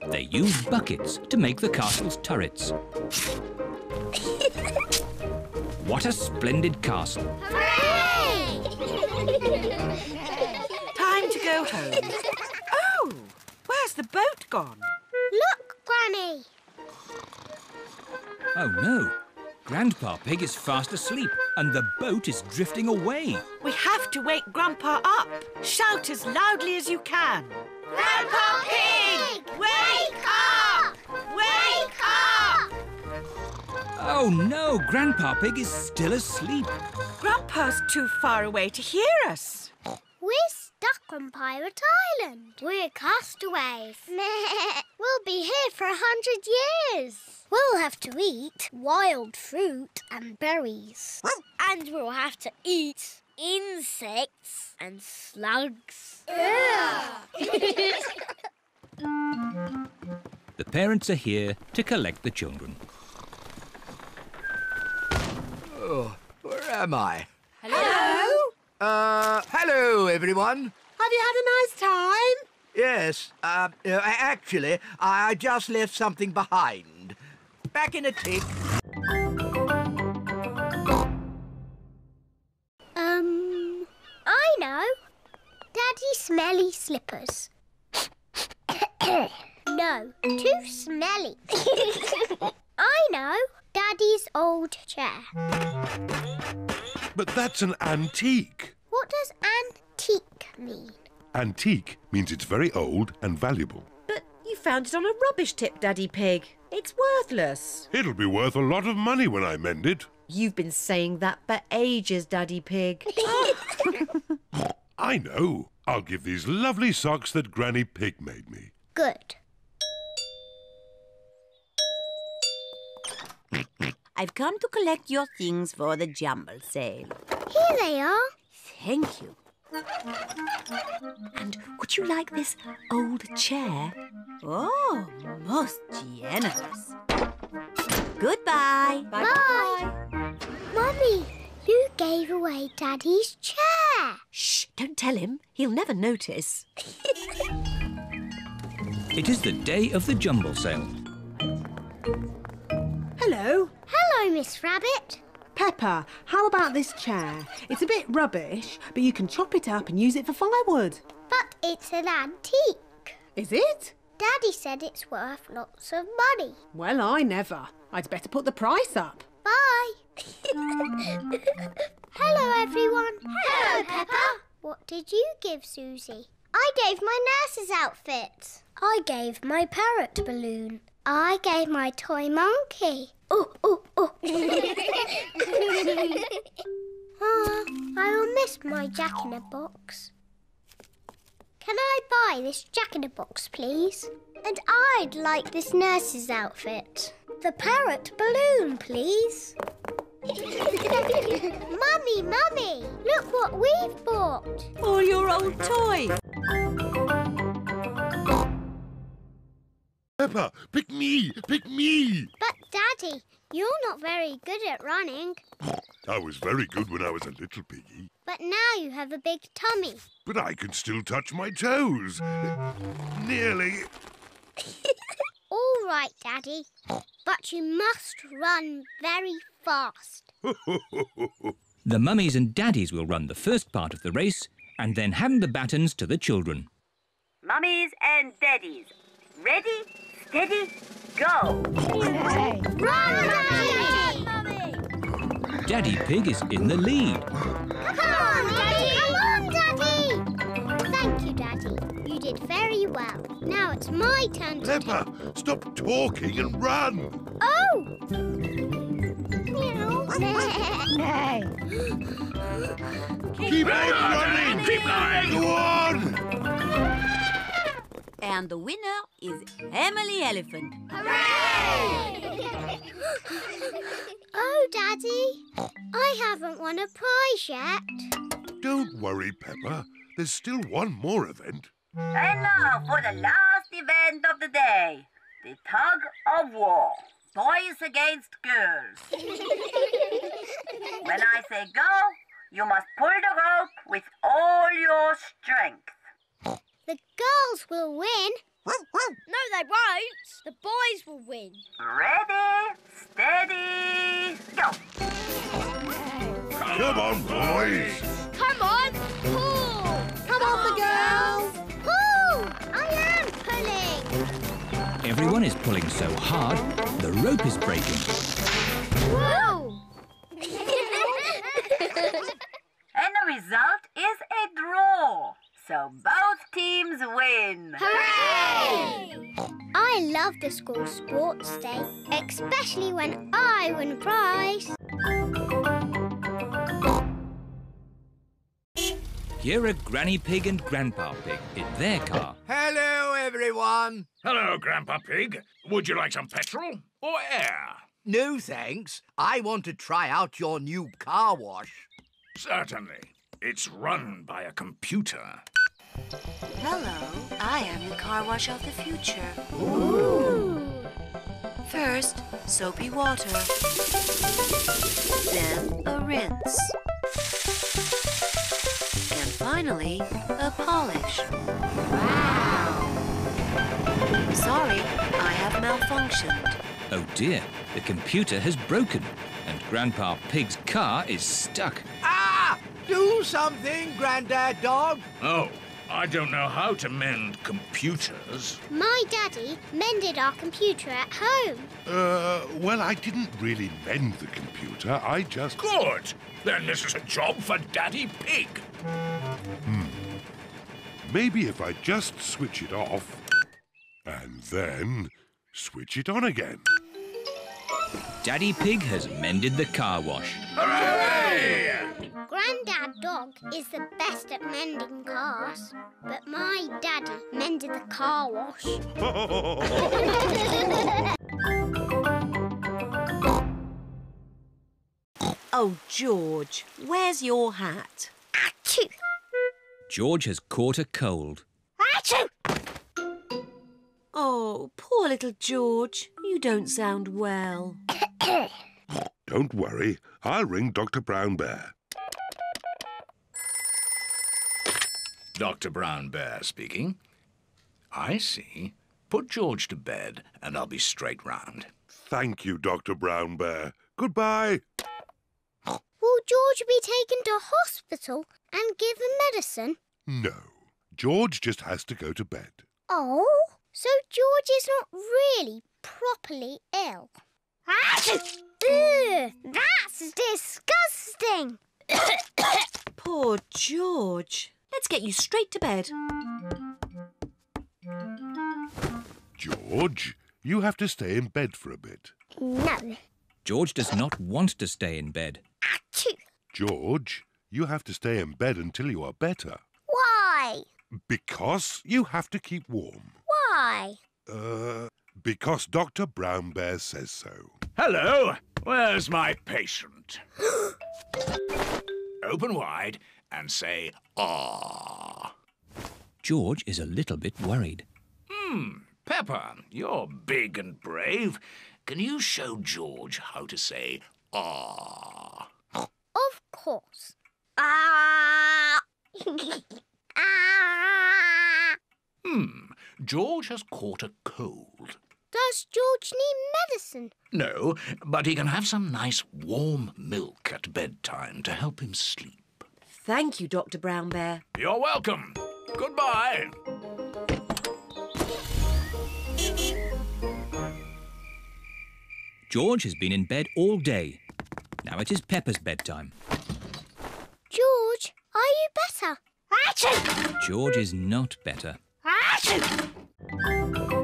They use buckets to make the castle's turrets. What a splendid castle. Hooray! Time to go home. Oh, where's the boat gone? Look, Granny. Oh no, Grandpa Pig is fast asleep and the boat is drifting away. We have to wake Grandpa up. Shout as loudly as you can. Grandpa Pig! Wake up! Wake up! Oh no, Grandpa Pig is still asleep. Grandpa's too far away to hear us. We're stuck on Pirate Island. We're castaways. we'll be here for a hundred years. We'll have to eat wild fruit and berries. and we'll have to eat insects and slugs. The parents are here to collect the children. Oh, where am I? Hello? Uh, hello, everyone. Have you had a nice time? Yes, uh, uh, actually, I just left something behind. Back in a tick. Um, I know. Daddy Smelly Slippers. no, too smelly. I know. Daddy's old chair. But that's an antique. What does antique mean? Antique means it's very old and valuable. But found it on a rubbish tip, Daddy Pig. It's worthless. It'll be worth a lot of money when I mend it. You've been saying that for ages, Daddy Pig. I know. I'll give these lovely socks that Granny Pig made me. Good. I've come to collect your things for the jumble sale. Here they are. Thank you. And would you like this old chair? Oh, most generous. Goodbye. Bye. Bye. Mummy, you gave away Daddy's chair. Shh, don't tell him. He'll never notice. It is the day of the jumble sale. Hello. Hello, Miss Rabbit. Peppa, how about this chair? It's a bit rubbish, but you can chop it up and use it for firewood. But it's an antique. Is it? Daddy said it's worth lots of money. Well, I never. I'd better put the price up. Bye. Hello, everyone. Hello, Peppa. What did you give Susie? I gave my nurse's outfit. I gave my parrot balloon. I gave my toy monkey. Oh, oh, oh. Ah, I will miss my jack in a box. Can I buy this jack in a box, please? And I'd like this nurse's outfit. The parrot balloon, please. mummy, mummy, look what we've bought. All your old toys. Peppa, pick me! Pick me! But, Daddy, you're not very good at running. I was very good when I was a little piggy, But now you have a big tummy. but I can still touch my toes. Nearly. All right, Daddy. But you must run very fast. The mummies and daddies will run the first part of the race and then hand the batons to the children. Mummies and daddies, ready, steady, go! Run, Daddy! Daddy Pig is in the lead. Come on, Daddy! Come on, Daddy! Thank you, Daddy. You did very well. Now it's my turn to Peppa, stop talking and run! Oh! Keep on running! Keep going! Go on! And the winner is Emily Elephant. Hooray! oh, Daddy. I haven't won a prize yet. Don't worry, Peppa. There's still one more event. And now for the last event of the day the tug of war. Boys against girls. when I say go, you must pull the rope with all your strength. The girls will win. No, they won't. The boys will win. Ready, steady, go. Come on, boys! Come on, pull. Come on, the girls. Pull. I am pulling. Everyone is pulling so hard, the rope is breaking. Whoa. And the result is a draw. So both teams win. Hooray! I love the school sports day, especially when I win a prize. Here are Granny Pig and Grandpa Pig in their car. Hello, everyone. Hello, Grandpa Pig. Would you like some petrol or air? No, thanks. I want to try out your new car wash. Certainly. It's run by a computer. Hello, I am the car wash of the future. First, soapy water. Then a rinse. And finally, a polish. Wow! Sorry, I have malfunctioned. Oh dear, the computer has broken and Grandpa Pig's car is stuck. Ah! Do something, Grandad Dog. Oh, I don't know how to mend computers. My daddy mended our computer at home. Uh, well, I didn't really mend the computer. I just. Good. Then this is a job for Daddy Pig. Hmm. Maybe if I just switch it off and then switch it on again. Daddy Pig has mended the car wash. Hooray! Grandad Dog is the best at mending cars, but my daddy mended the car wash. Oh, George, where's your hat? Achoo! George has caught a cold. Achoo! Oh, Poor little George. You don't sound well. Don't worry, I'll ring Dr. Brown Bear. Dr. Brown Bear speaking. I see. Put George to bed and I'll be straight round. Thank you, Dr. Brown Bear. Goodbye. Will George be taken to hospital and given medicine? No, George just has to go to bed. Oh, so George is not really properly ill. Ah! Ugh, that's disgusting. Poor George. Let's get you straight to bed. George, you have to stay in bed for a bit. No. George does not want to stay in bed. Achoo. George, you have to stay in bed until you are better. Why? Because you have to keep warm. Why? Uh, because Dr. Brown Bear says so. Hello, where's my patient? Open wide and say, ah. George is a little bit worried. Hmm, Peppa, you're big and brave. Can you show George how to say, ah? Of course. Ah! ah! Hmm, George has caught a cold. Does George need medicine? No, but he can have some nice warm milk at bedtime to help him sleep. Thank you, Dr. Brown Bear. You're welcome. Goodbye. George has been in bed all day. Now it is Peppa's bedtime. George, are you better? Achoo! George is not better. Achoo!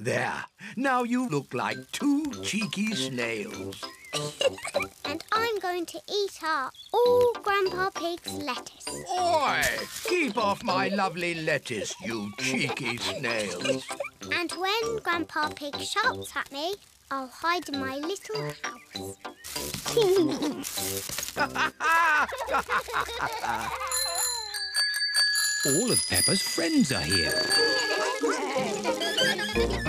There. Now you look like two cheeky snails. and I'm going to eat up all Grandpa Pig's lettuce. Oi! Keep off my lovely lettuce, you cheeky snails. And when Grandpa Pig shouts at me, I'll hide in my little house. All of Peppa's friends are here.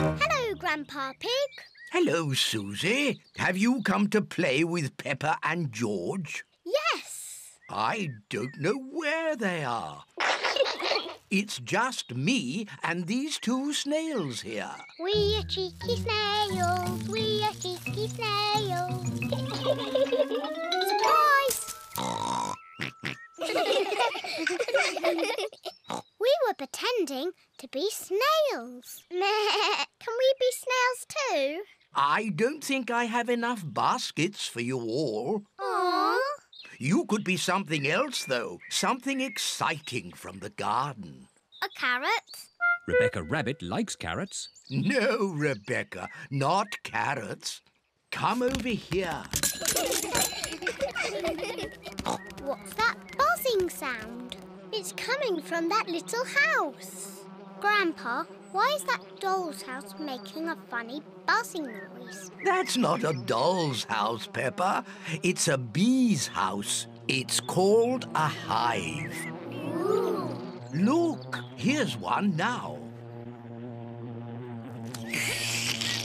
Hello, Grandpa Pig. Hello, Susie. Have you come to play with Peppa and George? Yes. I don't know where they are. It's just me and these two snails here. We are cheeky snails. We are cheeky snails. Surprise! we were pretending to be snails. Can we be snails too? I don't think I have enough baskets for you all. Aww. You could be something else, though. Something exciting from the garden. A carrot? Rebecca Rabbit likes carrots. No, Rebecca, not carrots. Come over here. What's that buzzing sound? It's coming from that little house. Grandpa, why is that doll's house making a funny buzzing noise? That's not a doll's house, Peppa. It's a bee's house. It's called a hive. Ooh. Look, here's one now.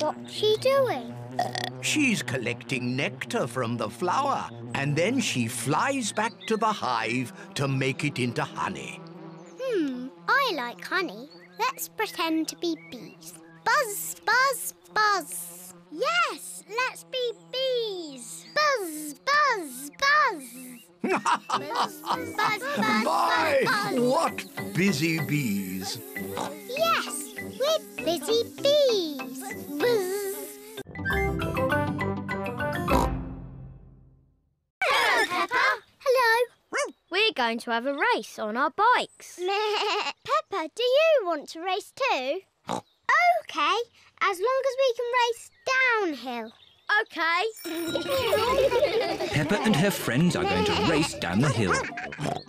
What's she doing? She's collecting nectar from the flower, and then she flies back to the hive to make it into honey. Hmm, I like honey. Let's pretend to be bees. Buzz, buzz, buzz. Yes, let's be bees. Buzz, buzz, buzz. buzz, buzz, buzz, My, buzz. what busy bees! Yes, we're busy bees. Buzz. Hello, Peppa. Hello. We're going to have a race on our bikes. Peppa, do you want to race too? OK, as long as we can race downhill. OK. Peppa and her friends are going to race down the hill.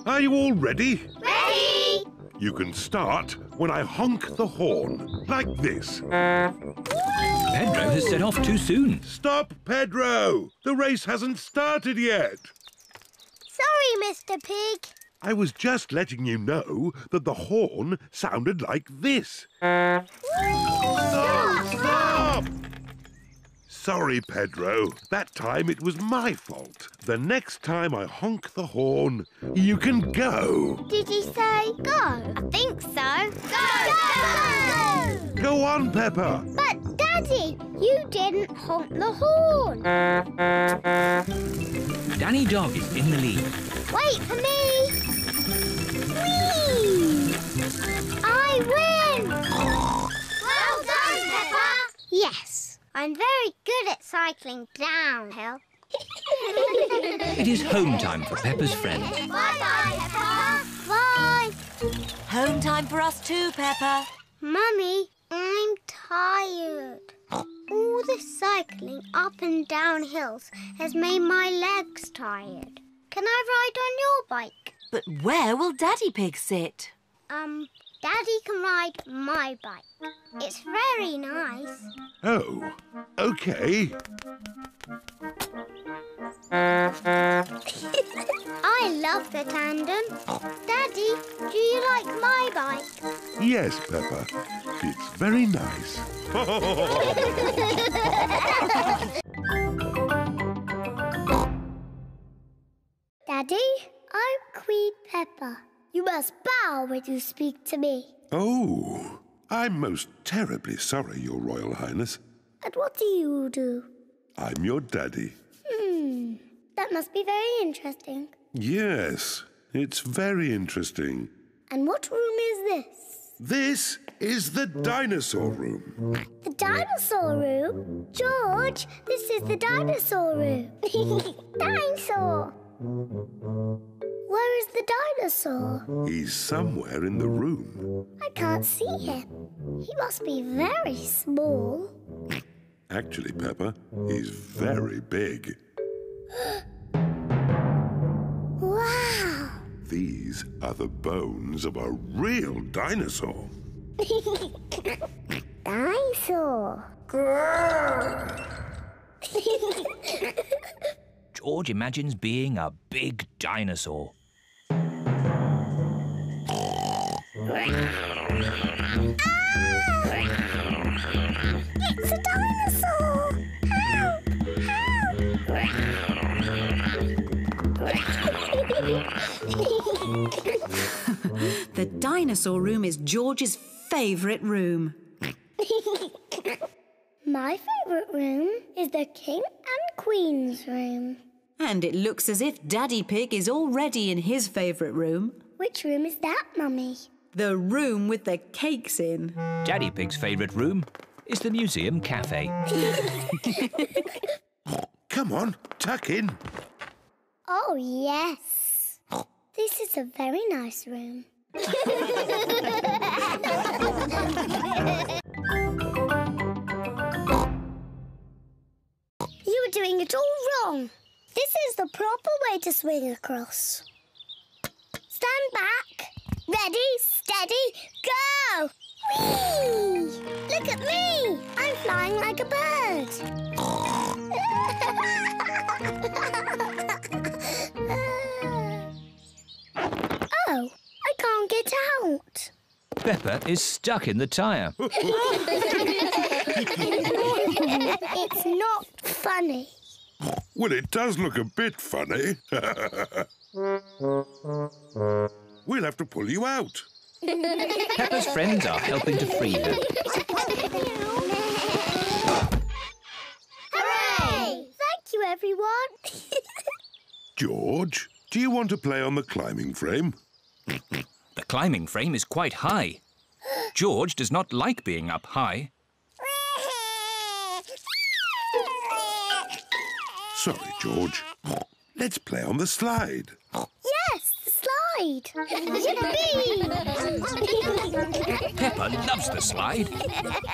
Are you all ready? Ready? You can start when I honk the horn, like this. Pedro has set off too soon. Stop, Pedro! The race hasn't started yet. Sorry, Mr. Pig. I was just letting you know that the horn sounded like this. Stop! Stop! Sorry, Pedro. That time it was my fault. The next time I honk the horn, you can go. Did he say go? I think so. Go! Go! Go on, Peppa. But, Daddy, you didn't honk the horn. Danny Dog is in the lead. Wait for me. Whee! I win! well done, Peppa. Yes, I'm very good at cycling downhill. It is home time for Peppa's friends. Bye-bye, Peppa. Bye. Home time for us too, Peppa. Mummy, I'm tired. All this cycling up and down hills has made my legs tired. Can I ride on your bike? But where will Daddy Pig sit? Um, Daddy can ride my bike. It's very nice. Oh, okay. I love the tandem. Daddy, do you like my bike? Yes, Peppa. It's very nice. Daddy, I'm Queen Peppa. You must bow when you speak to me. oh, I'm most terribly sorry, Your Royal Highness. And what do you do? I'm your daddy. Hmm, that must be very interesting. Yes, it's very interesting. And what room is this? This is the dinosaur room. The dinosaur room? George, this is the dinosaur room. dinosaur! Where is the dinosaur? He's somewhere in the room. I can't see him. He must be very small. Actually, Peppa, he's very big. Wow! These are the bones of a real dinosaur. dinosaur! George imagines being a big dinosaur. The dinosaur room is George's favourite room. My favourite room is the King and Queen's room. And it looks as if Daddy Pig is already in his favourite room. Which room is that, Mummy? The room with the cakes in. Daddy Pig's favourite room is the museum cafe. Come on, tuck in. Oh, yes. This is a very nice room. you are doing it all wrong. This is the proper way to swing across. Stand back. Peppa is stuck in the tyre. it's not funny. Well, it does look a bit funny. we'll have to pull you out. Peppa's friends are helping to free her. Hooray! Thank you, everyone. George, do you want to play on the climbing frame? The climbing frame is quite high. George does not like being up high. Sorry, George. Let's play on the slide. yes, the slide. Yippee! Peppa loves the slide.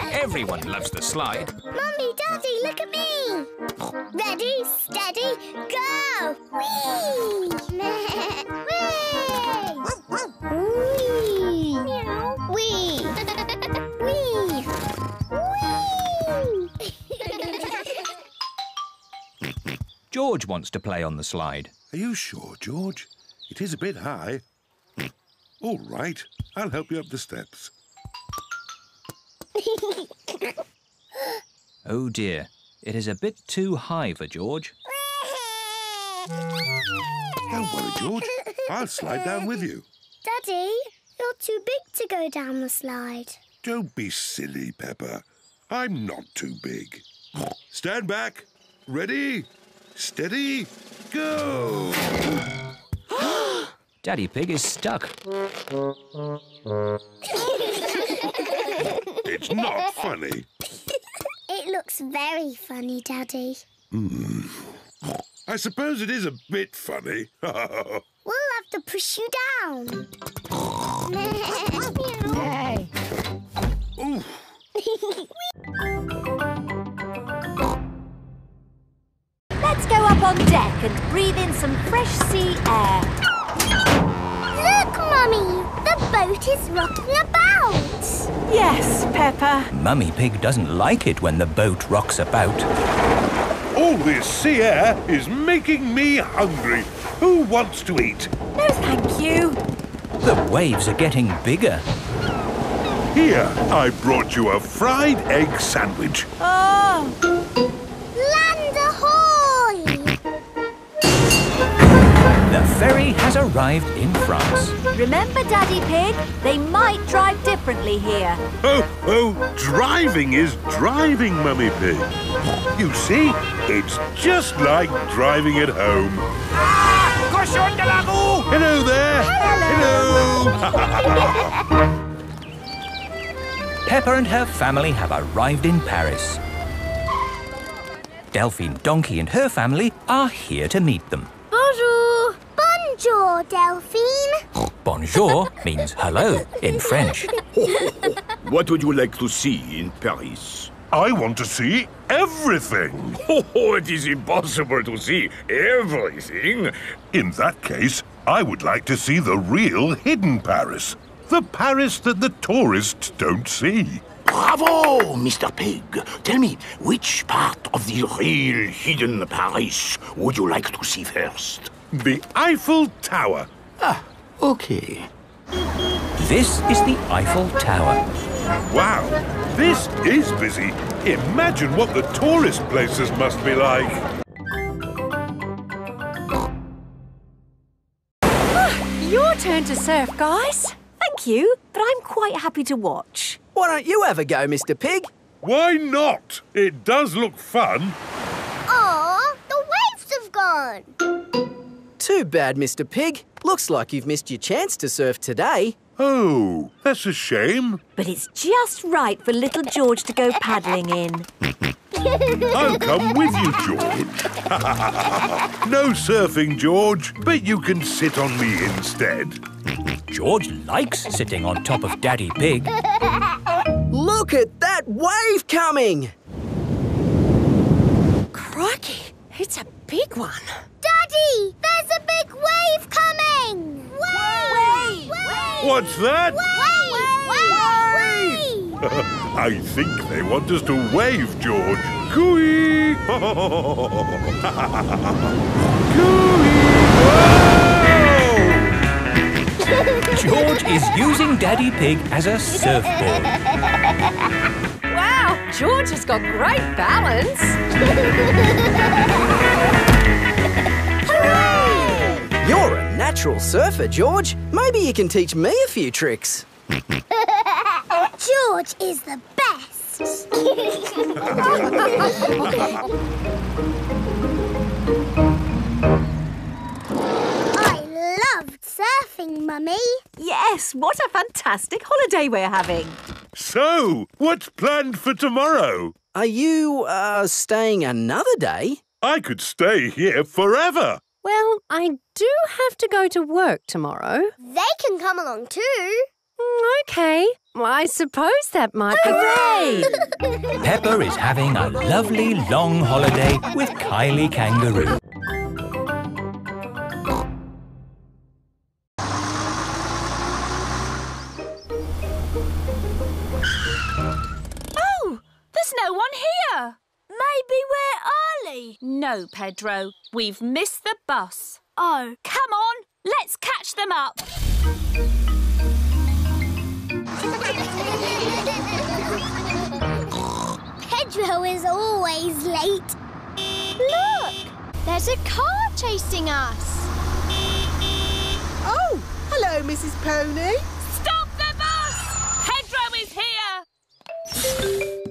Everyone loves the slide. Mummy, Daddy, look at me. Ready, steady, go! Whee! Whee! George wants to play on the slide. Are you sure, George? It is a bit high. All right, I'll help you up the steps. Oh dear, it is a bit too high for George. Don't worry, George. I'll slide down with you. Daddy, you're too big to go down the slide. Don't be silly, Peppa. I'm not too big. Stand back. Ready? Steady? Go! Daddy Pig is stuck. It's not funny. It looks very funny, Daddy. Hmm. I suppose it is a bit funny. We'll have to push you down. Ooh. Let's go up on deck and breathe in some fresh sea air. Look, Mummy! The boat is rocking about. Yes, Peppa. Mummy Pig doesn't like it when the boat rocks about. All this sea air is making me hungry. Who wants to eat? No, thank you. The waves are getting bigger. Here, I brought you a fried egg sandwich. Oh! Ferry has arrived in France. Remember, Daddy Pig? They might drive differently here. Oh, oh, driving is driving, Mummy Pig. You see, it's just like driving at home. Ah, Cochon de la roue! Hello there. Hello. Peppa and her family have arrived in Paris. Delphine Donkey and her family are here to meet them. Bonjour! Bonjour, Delphine. Bonjour means hello in French. What would you like to see in Paris? I want to see everything. Oh, oh, it is impossible to see everything. In that case, I would like to see the real hidden Paris. The Paris that the tourists don't see. Bravo, Mr. Pig. Tell me, which part of the real hidden Paris would you like to see first? The Eiffel Tower. Ah, okay. This is the Eiffel Tower. Wow, this is busy. Imagine what the tourist places must be like. Your turn to surf, guys. Thank you, but I'm quite happy to watch. Why don't you ever go, Mr. Pig? Why not? It does look fun. Aw, the waves have gone. Too bad, Mr. Pig. Looks like you've missed your chance to surf today. Oh, that's a shame. But it's just right for little George to go paddling in. I'll come with you, George. no surfing, George, but you can sit on me instead. George likes sitting on top of Daddy Pig. Look at that wave coming! Crikey, it's a big one. Daddy, there's a big wave coming. Wave! Wave! wave. What's that? Wave! Wave! I think they want us to wave, George. Cooey! George is using Daddy Pig as a surfboard. Wow, George has got great balance. You're a natural surfer, George. Maybe you can teach me a few tricks. George is the best. I loved surfing, Mummy. Yes, what a fantastic holiday we're having. So, what's planned for tomorrow? Are you, uh, staying another day? I could stay here forever. Well, I do have to go to work tomorrow. They can come along too. Mm, okay, well, I suppose that might be. Hooray! Peppa is having a lovely long holiday with Kylie Kangaroo. Oh, there's no one here. Maybe we're early. No, Pedro, we've missed the bus. Oh. Come on, let's catch them up. Pedro is always late. Look! There's a car chasing us. Oh, hello, Mrs. Pony. Stop the bus! Pedro is here!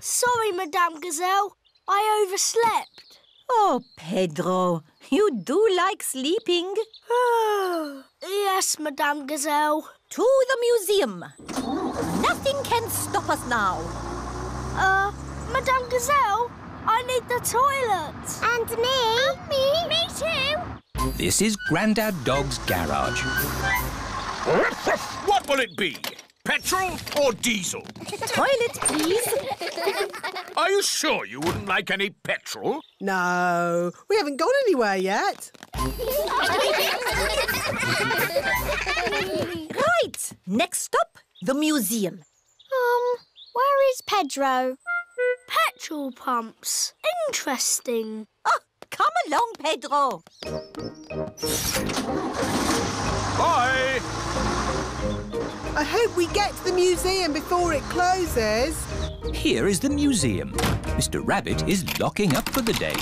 Sorry, Madame Gazelle. I overslept. Oh, Pedro, you do like sleeping. yes, Madame Gazelle. To the museum. Nothing can stop us now. Uh, Madame Gazelle, I need the toilet. And me. And me. Me too. This is Grandad Dog's garage. What will it be? Petrol or diesel? Toilet, please. Are you sure you wouldn't like any petrol? No, we haven't gone anywhere yet. Right. Next stop, the museum. Um, where is Pedro? Petrol pumps. Interesting. Oh, come along, Pedro. Bye. I hope we get to the museum before it closes. Here is the museum. Mr. Rabbit is locking up for the day.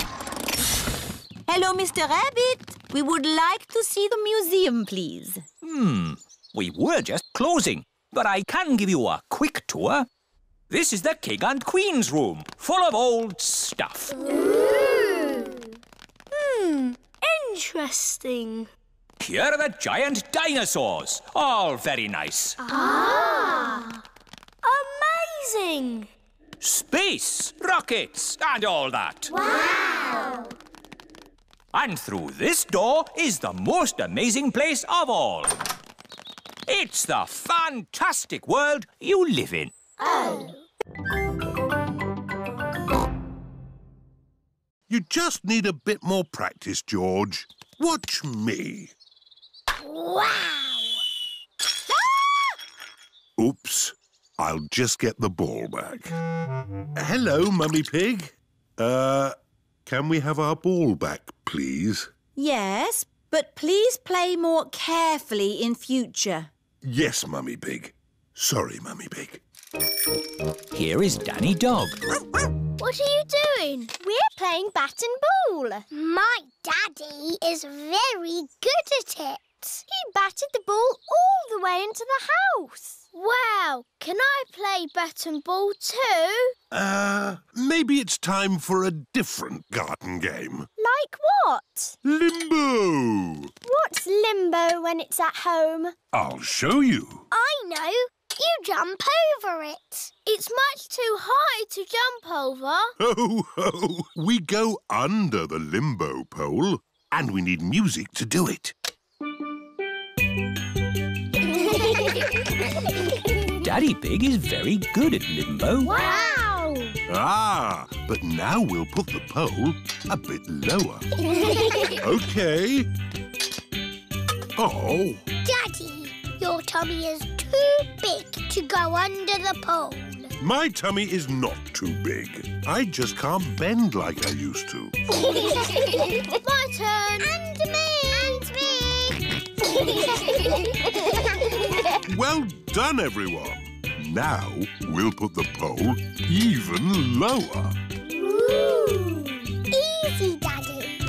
Hello, Mr. Rabbit. We would like to see the museum, please. Hmm, we were just closing, but I can give you a quick tour. This is the King and Queen's room, full of old stuff. Hmm, interesting. Here are the giant dinosaurs, all very nice. Ah! Amazing! Space, rockets, and all that. Wow! And through this door is the most amazing place of all. It's the fantastic world you live in. Oh. You just need a bit more practice, George. Watch me. Wow! Oops. I'll just get the ball back. Hello, Mummy Pig. Uh, can we have our ball back, please? Yes, but please play more carefully in future. Yes, Mummy Pig. Sorry, Mummy Pig. Here is Danny Dog. What are you doing? We're playing bat and ball. My daddy is very good at it. He batted the ball all the way into the house. Wow, can I play bat and ball too? Uh, maybe it's time for a different garden game. Like what? Limbo! What's limbo when it's at home? I'll show you. I know. You jump over it. It's much too high to jump over. Ho, ho! We go under the limbo pole, and we need music to do it. Daddy Pig is very good at limbo. Wow! Ah, but now we'll put the pole a bit lower. OK. Oh, Daddy, your tummy is too big to go under the pole. my tummy is not too big. I just can't bend like I used to. My turn. And me! Well done, everyone. Now we'll put the pole even lower. Ooh. Easy, Daddy.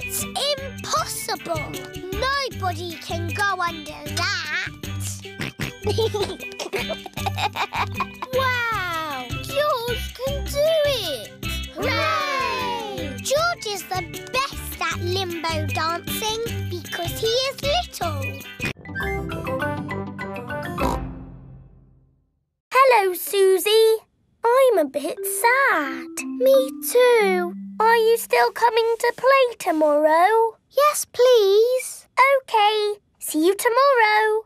it's impossible. Nobody can go under that. Wow, George can do it. Hooray! George is the best at limbo dancing because he is little. Hello, Susie. I'm a bit sad. Me too. Are you still coming to play tomorrow? Yes, please. OK. See you tomorrow.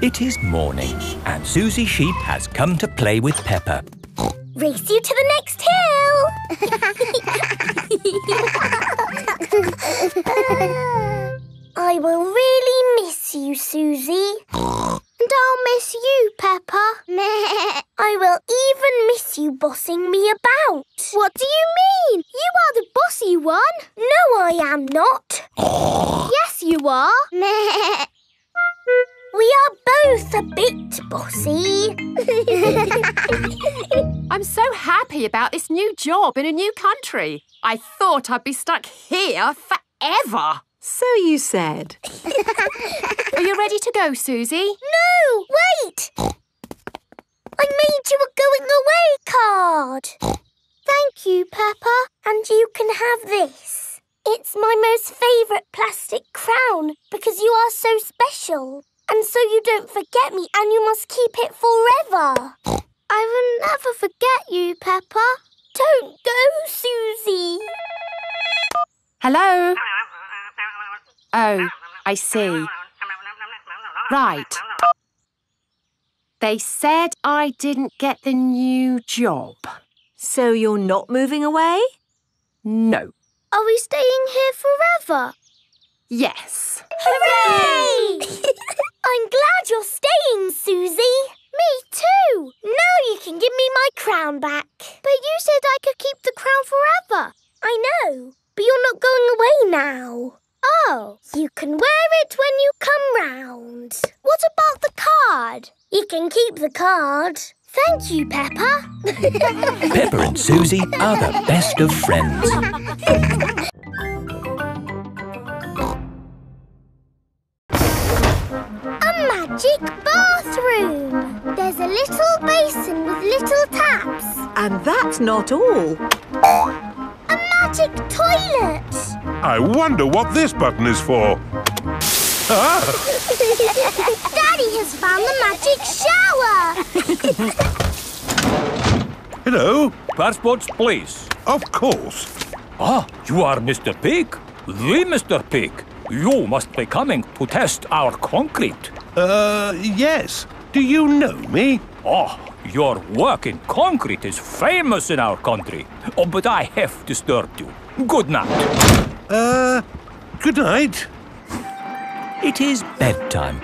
It is morning, and Susie Sheep has come to play with Peppa. Race you to the next hill. I will really miss you, Susie. And I'll miss you, Peppa. I will even miss you bossing me about. What do you mean? You are the bossy one. No, I am not. Yes, you are. we are both a bit bossy. I'm so happy about this new job in a new country. I thought I'd be stuck here forever. So you said. Are you ready to go, Susie? No, wait! I made you a going away card. Thank you, Peppa. And you can have this. It's my most favourite plastic crown because you are so special. And so you don't forget me and you must keep it forever. I will never forget you, Peppa. Don't go, Susie. Hello? Oh, I see. Right. They said I didn't get the new job. So you're not moving away? No. Are we staying here forever? Yes. Hooray! I'm glad you're staying, Susie. Me too. Now you can give me my crown back. But you said I could keep the crown forever. I know, but you're not going away now. Oh, you can wear it when you come round. What about the card? You can keep the card. Thank you, Peppa. Pepper and Susie are the best of friends. magic bathroom. There's a little basin with little taps. And that's not all. A magic toilet. I wonder what this button is for. Ah! Daddy has found the magic shower. Hello? Passports, please. Of course. Ah, you are Mr. Pig? The Mr. Pig. You must be coming to test our concrete. Uh, yes. Do you know me? Oh, your work in concrete is famous in our country. Oh, but I have disturbed you. Good night. Uh, good night. It is bedtime.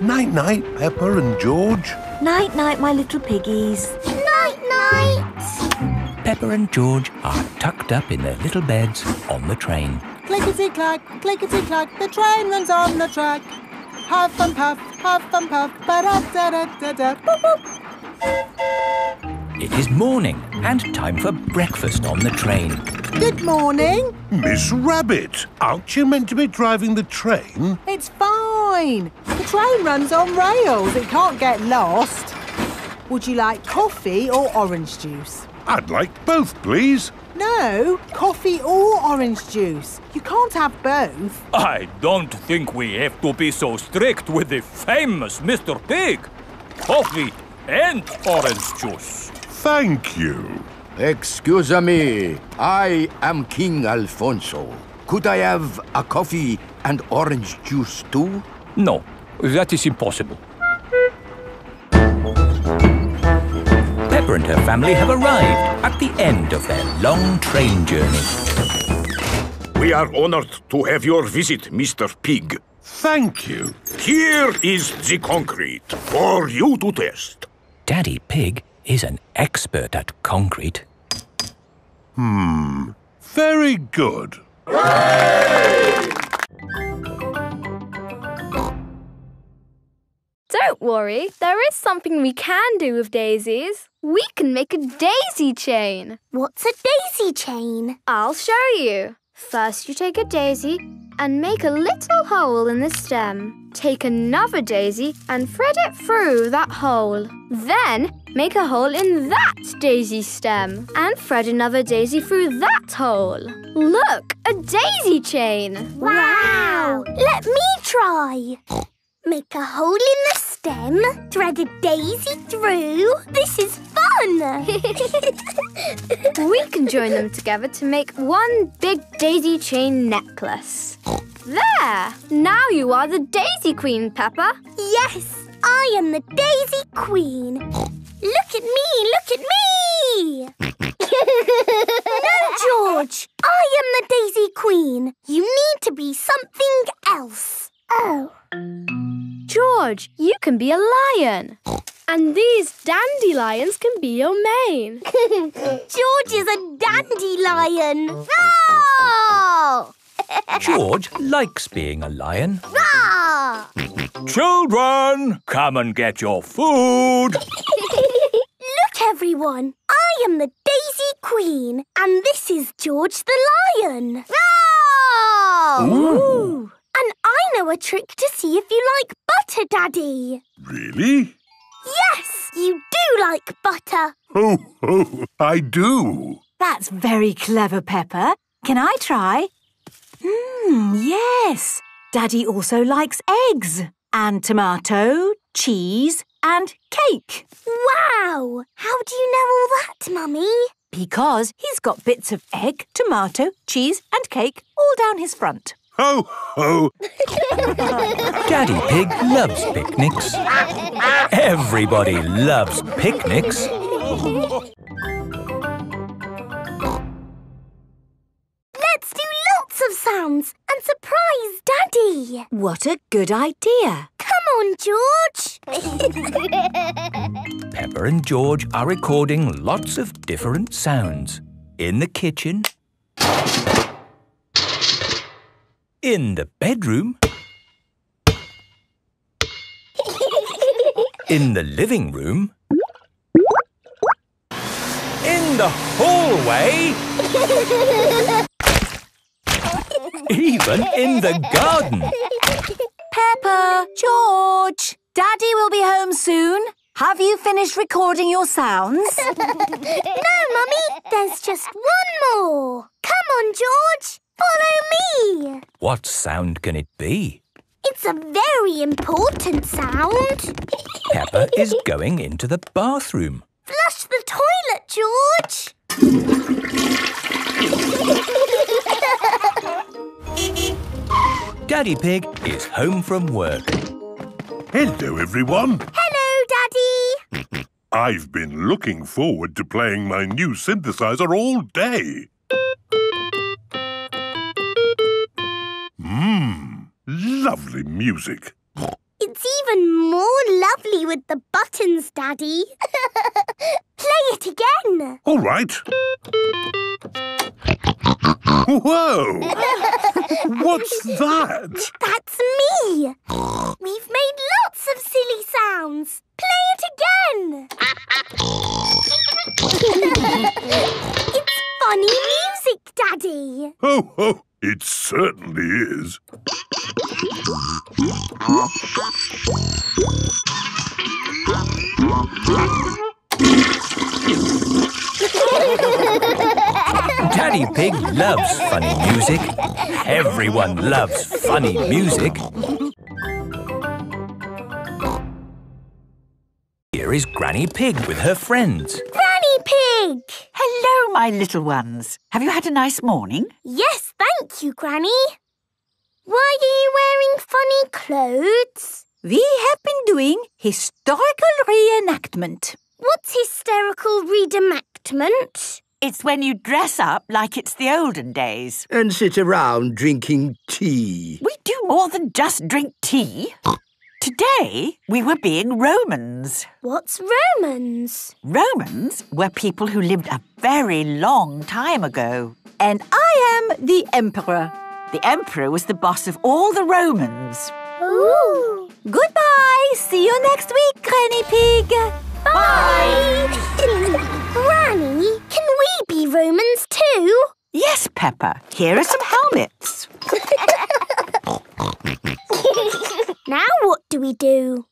Night night, Peppa and George. Night, night, my little piggies. Night, night. Peppa and George are tucked up in their little beds on the train. Clickety clack, clickety clack, the train runs on the track. Huff and puff, huff and puff, ba da da da da da, boop boop. It is morning and time for breakfast on the train. Good morning. Miss Rabbit, aren't you meant to be driving the train? It's fine. The train runs on rails. It can't get lost. Would you like coffee or orange juice? I'd like both, please. No, coffee or orange juice. You can't have both. I don't think we have to be so strict with the famous Mr. Pig. Coffee and orange juice. Thank you. Excuse me, I am King Alfonso. Could I have a coffee and orange juice too? No, that is impossible. Peppa and her family have arrived at the end of their long train journey. We are honored to have your visit, Mr. Pig. Thank you. Here is the concrete for you to test. Daddy Pig is an expert at concrete. Hmm. Very good. Don't worry, there is something we can do with daisies. We can make a daisy chain. What's a daisy chain? I'll show you. First, you take a daisy and make a little hole in the stem. Take another daisy and thread it through that hole. Then, make a hole in that daisy stem and thread another daisy through that hole. Look, a daisy chain. Wow! Let me try. Make a hole in the stem, thread a daisy through. This is fun! we can join them together to make one big daisy chain necklace. There! Now you are the Daisy Queen, Peppa. Yes, I am the Daisy Queen. Look at me, look at me! no, George, I am the Daisy Queen. You need to be something else. Oh. George, you can be a lion. And these dandelions can be your mane. George is a dandelion. Oh! George likes being a lion. Roar! Children, come and get your food. Look, everyone. I am the Daisy Queen, and this is George the Lion. Roar! Ooh. And I know a trick to see if you like butter, Daddy. Really? Yes, you do like butter. Oh, oh, I do. That's very clever, Peppa. Can I try? Hmm, yes. Daddy also likes eggs and tomato, cheese and cake. Wow! How do you know all that, Mummy? Because he's got bits of egg, tomato, cheese and cake all down his front. Ho, ho. Daddy Pig loves picnics. Everybody loves picnics. Let's do lots of sounds and surprise Daddy. What a good idea. Come on, George. Peppa and George are recording lots of different sounds. In the kitchen, in the bedroom, in the living room, in the hallway, even in the garden. Peppa, George, Daddy will be home soon. Have you finished recording your sounds? no, Mummy. There's just one more. Come on, George. Follow me. What sound can it be? It's a very important sound. Peppa is going into the bathroom. Flush the toilet, George. Daddy Pig is home from work. Hello, everyone. Hello, Daddy. I've been looking forward to playing my new synthesizer all day. Lovely music. It's even more lovely with the buttons, Daddy. Play it again. All right. Whoa! What's that? That's me. We've made lots of silly sounds. Play it again. it's funny music, Daddy. Oh, oh, it certainly is. Daddy Pig loves funny music. Everyone loves funny music. Here is Granny Pig with her friends. Granny Pig. Hello, my little ones. Have you had a nice morning? Yes, thank you, Granny. Why are you wearing funny clothes? We have been doing historical reenactment. What's hysterical reenactment? It's when you dress up like it's the olden days. And sit around drinking tea. We do more than just drink tea. Today, we were being Romans. What's Romans? Romans were people who lived a very long time ago. And I am the Emperor. The Emperor was the boss of all the Romans. Ooh. Goodbye. See you next week, Granny Pig. Bye. Granny, can we be Romans too? Yes, Peppa. Here are some helmets. now what do we do?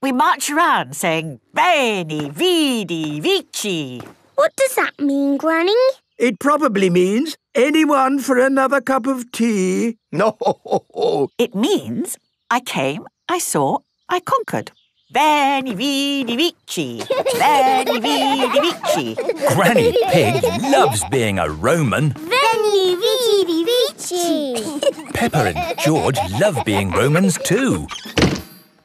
We march around saying Veni, Vidi, Vici. What does that mean, Granny? It probably means anyone for another cup of tea. No. It means I came, I saw, I conquered. Veni, Vidi, Vici. Veni, Vidi, Vici. Granny Pig loves being a Roman. Veni, Vidi, Vici. Peppa and George love being Romans too.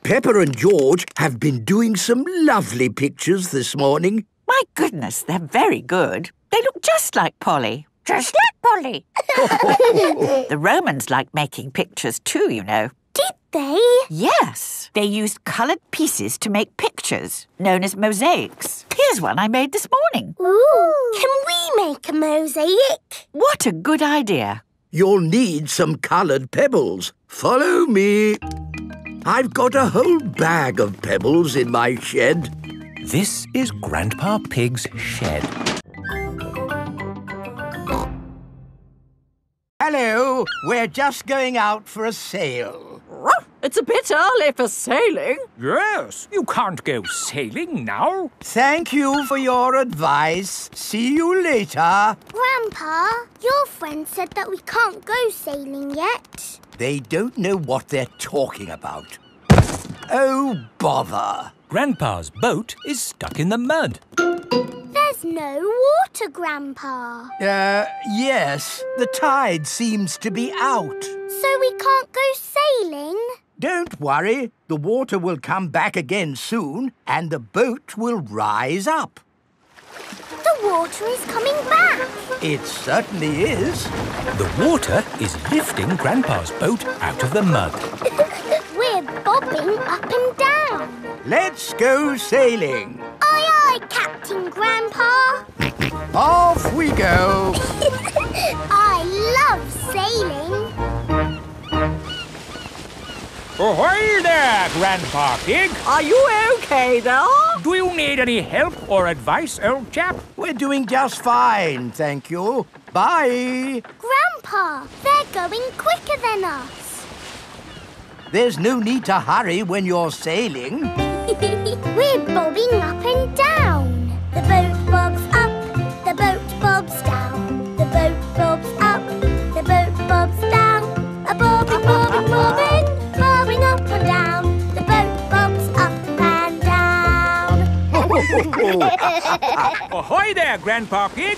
Peppa and George have been doing some lovely pictures this morning. My goodness, they're very good. They look just like Polly. Just like Polly. the Romans liked making pictures too, you know. Did they? Yes. They used coloured pieces to make pictures, known as mosaics. Here's one I made this morning. Ooh. Can we make a mosaic? What a good idea. you'll need some coloured pebbles. Follow me. I've got a whole bag of pebbles in my shed. This is Grandpa Pig's shed. Hello, we're just going out for a sail. It's a bit early for sailing. Yes, you can't go sailing now. Thank you for your advice. See you later. Grandpa, your friend said that we can't go sailing yet. They don't know what they're talking about. Oh, bother. Grandpa's boat is stuck in the mud. There's no water, Grandpa. Uh, yes, the tide seems to be out. So we can't go sailing? Don't worry, the water will come back again soon and the boat will rise up. The water is coming back. It certainly is. The water is lifting Grandpa's boat out of the mud. We're bobbing up and down. Let's go sailing. Aye, aye, Captain Grandpa. Off we go. I love sailing. Ahoy there, Grandpa Pig. Are you okay now? Do you need any help or advice, old chap? We're doing just fine, thank you. Bye. Grandpa, they're going quicker than us. There's no need to hurry when you're sailing. We're bobbing up and down. The boat bobs up, the boat bobs down. The boat bobs up, the boat bobs down. A bobbing, bobbing, bobbing, bobbing up and down. The boat bobs up and down. Ahoy there, Grandpa Pig.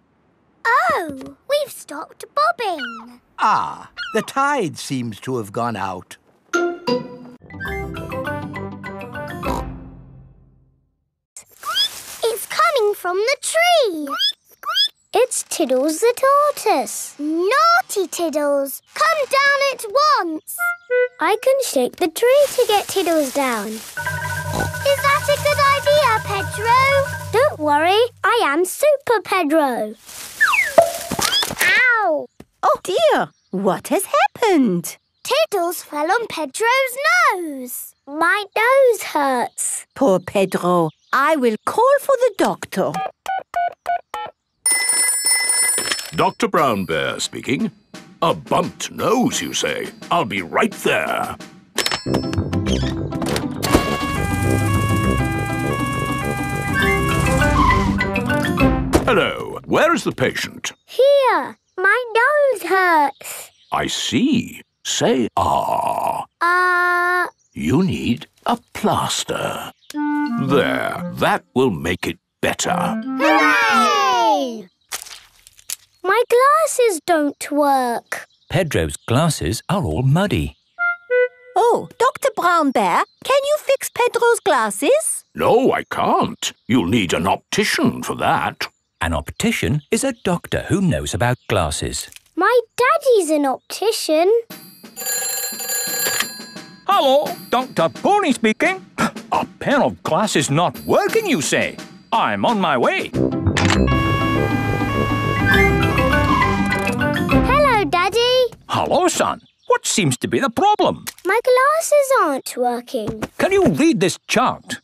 Oh, we've stopped bobbing. ah, the tide seems to have gone out. It's coming from the tree. It's Tiddles the tortoise. Naughty Tiddles, come down at once. I can shake the tree to get Tiddles down. Is that a good idea, Pedro? Don't worry, I am Super Pedro. Ow! Oh dear, what has happened? Tiddles fell on Pedro's nose. My nose hurts. Poor Pedro. I will call for the doctor. Dr. Brown Bear speaking. A bumped nose, you say? I'll be right there. Hello, where is the patient? Here, my nose hurts. I see. Say ah. Uh, You need a plaster. There, that will make it better. hooray! My glasses don't work. Pedro's glasses are all muddy. Oh, Dr. Brown Bear, can you fix Pedro's glasses? No, I can't. You'll need an optician for that. An optician is a doctor who knows about glasses. My daddy's an optician. Hello, Dr. Pony speaking. A pair of glasses not working, you say? I'm on my way. Hello, Daddy. Hello, son. What seems to be the problem? My glasses aren't working. Can you read this chart?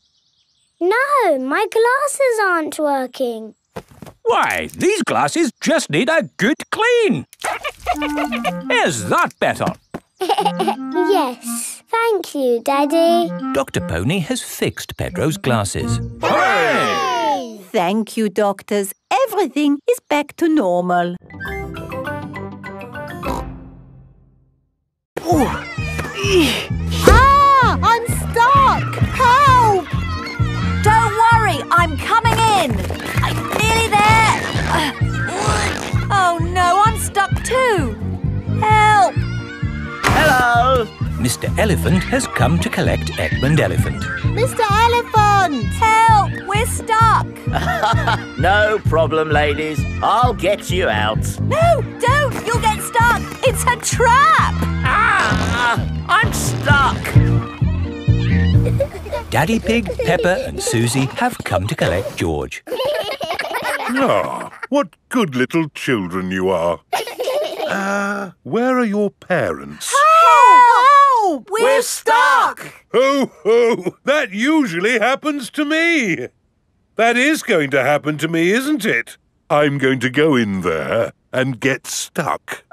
No, my glasses aren't working. Why, these glasses just need a good clean. Is that better? yes. Thank you, Daddy. Dr. Pony has fixed Pedro's glasses. Hooray! Thank you, doctors. Everything is back to normal. Ah! I'm stuck! Help! Don't worry, I'm coming in. I'm there. Oh no, I'm stuck too. Help! Hello! Mr. Elephant has come to collect Edmund Elephant. Mr. Elephant! Help! We're stuck! no problem, ladies. I'll get you out. No, don't! You'll get stuck! It's a trap! Ah! I'm stuck! Daddy Pig, Peppa and Susie have come to collect George. Ah, what good little children you are. Uh, where are your parents? Help! We're, We're stuck! Ho, ho! That usually happens to me. That is going to happen to me, isn't it? I'm going to go in there and get stuck.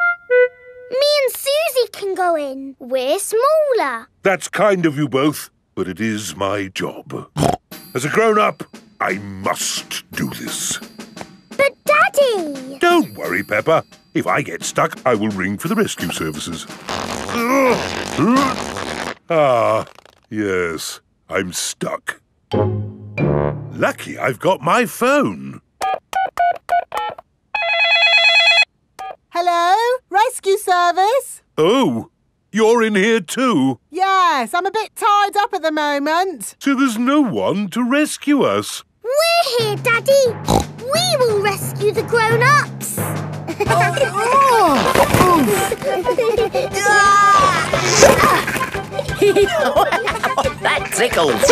Me and Susie can go in. We're smaller. That's kind of you both, but it is my job. As a grown-up, I must do this. But Daddy! Don't worry, Peppa. If I get stuck, I will ring for the rescue services. Ah, yes, I'm stuck. Lucky I've got my phone. Hello? Rescue service? Oh, you're in here too? Yes, I'm a bit tied up at the moment. So there's no one to rescue us. We're here, Daddy. We will rescue the grown-ups. that tickles.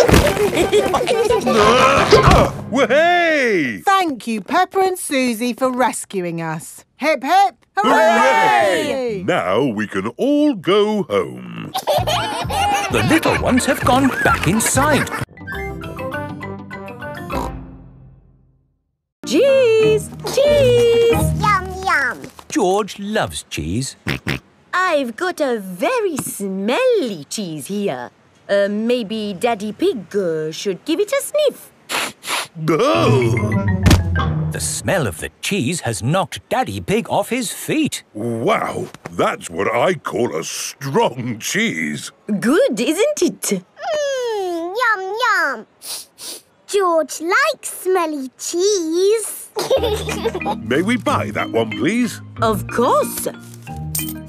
Ah, hey! Thank you, Peppa and Susie, for rescuing us. Hip hip! Hooray! Now we can all go home. The little ones have gone back inside. Cheese! Cheese! Yum, yum. George loves cheese. I've got a very smelly cheese here. Uh, maybe Daddy Pig uh, should give it a sniff. Oh! The smell of the cheese has knocked Daddy Pig off his feet. Wow, that's what I call a strong cheese. Good, isn't it? Mmm, yum, yum. George likes smelly cheese. May we buy that one, please? Of course.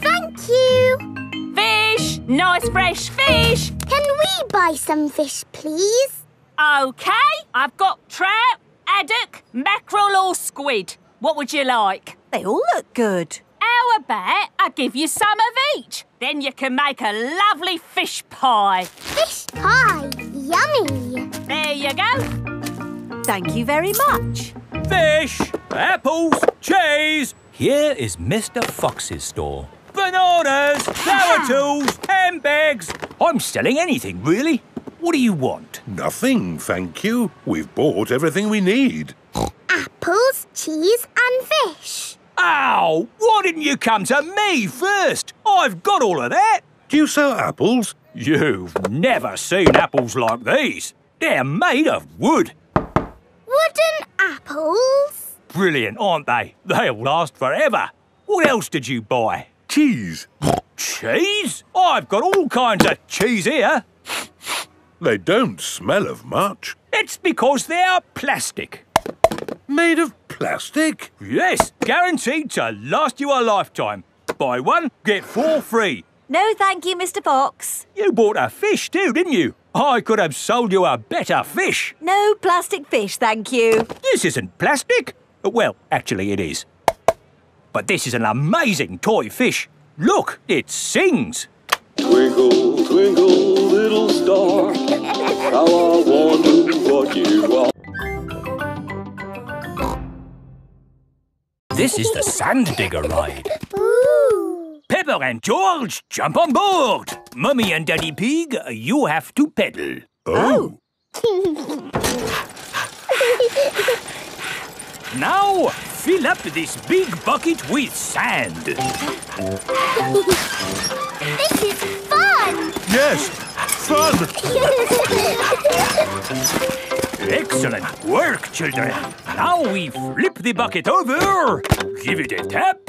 Thank you. Fish! Nice fresh fish! Can we buy some fish, please? OK, I've got trout, haddock, mackerel or squid. What would you like? They all look good. How about I give you some of each? Then you can make a lovely fish pie. Fish pie. Yummy. There you go. Thank you very much. Fish, apples, cheese. Here is Mr. Fox's store. Bananas, flower tools, handbags. I'm selling anything, really. What do you want? Nothing, thank you. We've bought everything we need. Apples, cheese and fish. Ow! Why didn't you come to me first? I've got all of that. Do you sell apples? You've never seen apples like these. They're made of wood. Wooden apples. Brilliant, aren't they? They'll last forever. What else did you buy? Cheese. Cheese? I've got all kinds of cheese here. They don't smell of much. It's because they're plastic. Made of plastic? Yes, guaranteed to last you a lifetime. Buy one, get four free. No, thank you, Mr. Fox. You bought a fish too, didn't you? I could have sold you a better fish. No plastic fish, thank you. This isn't plastic. Well, actually it is. But this is an amazing toy fish. Look, it sings. Twinkle, twinkle, little star, how I wonder what you are. This is the Sand Digger ride. Ooh. Peppa and George, jump on board. Mummy and Daddy Pig, you have to pedal. Oh. Now, fill up this big bucket with sand. this is fun. Yes, fun. Excellent work, children. Now we flip the bucket over, give it a tap,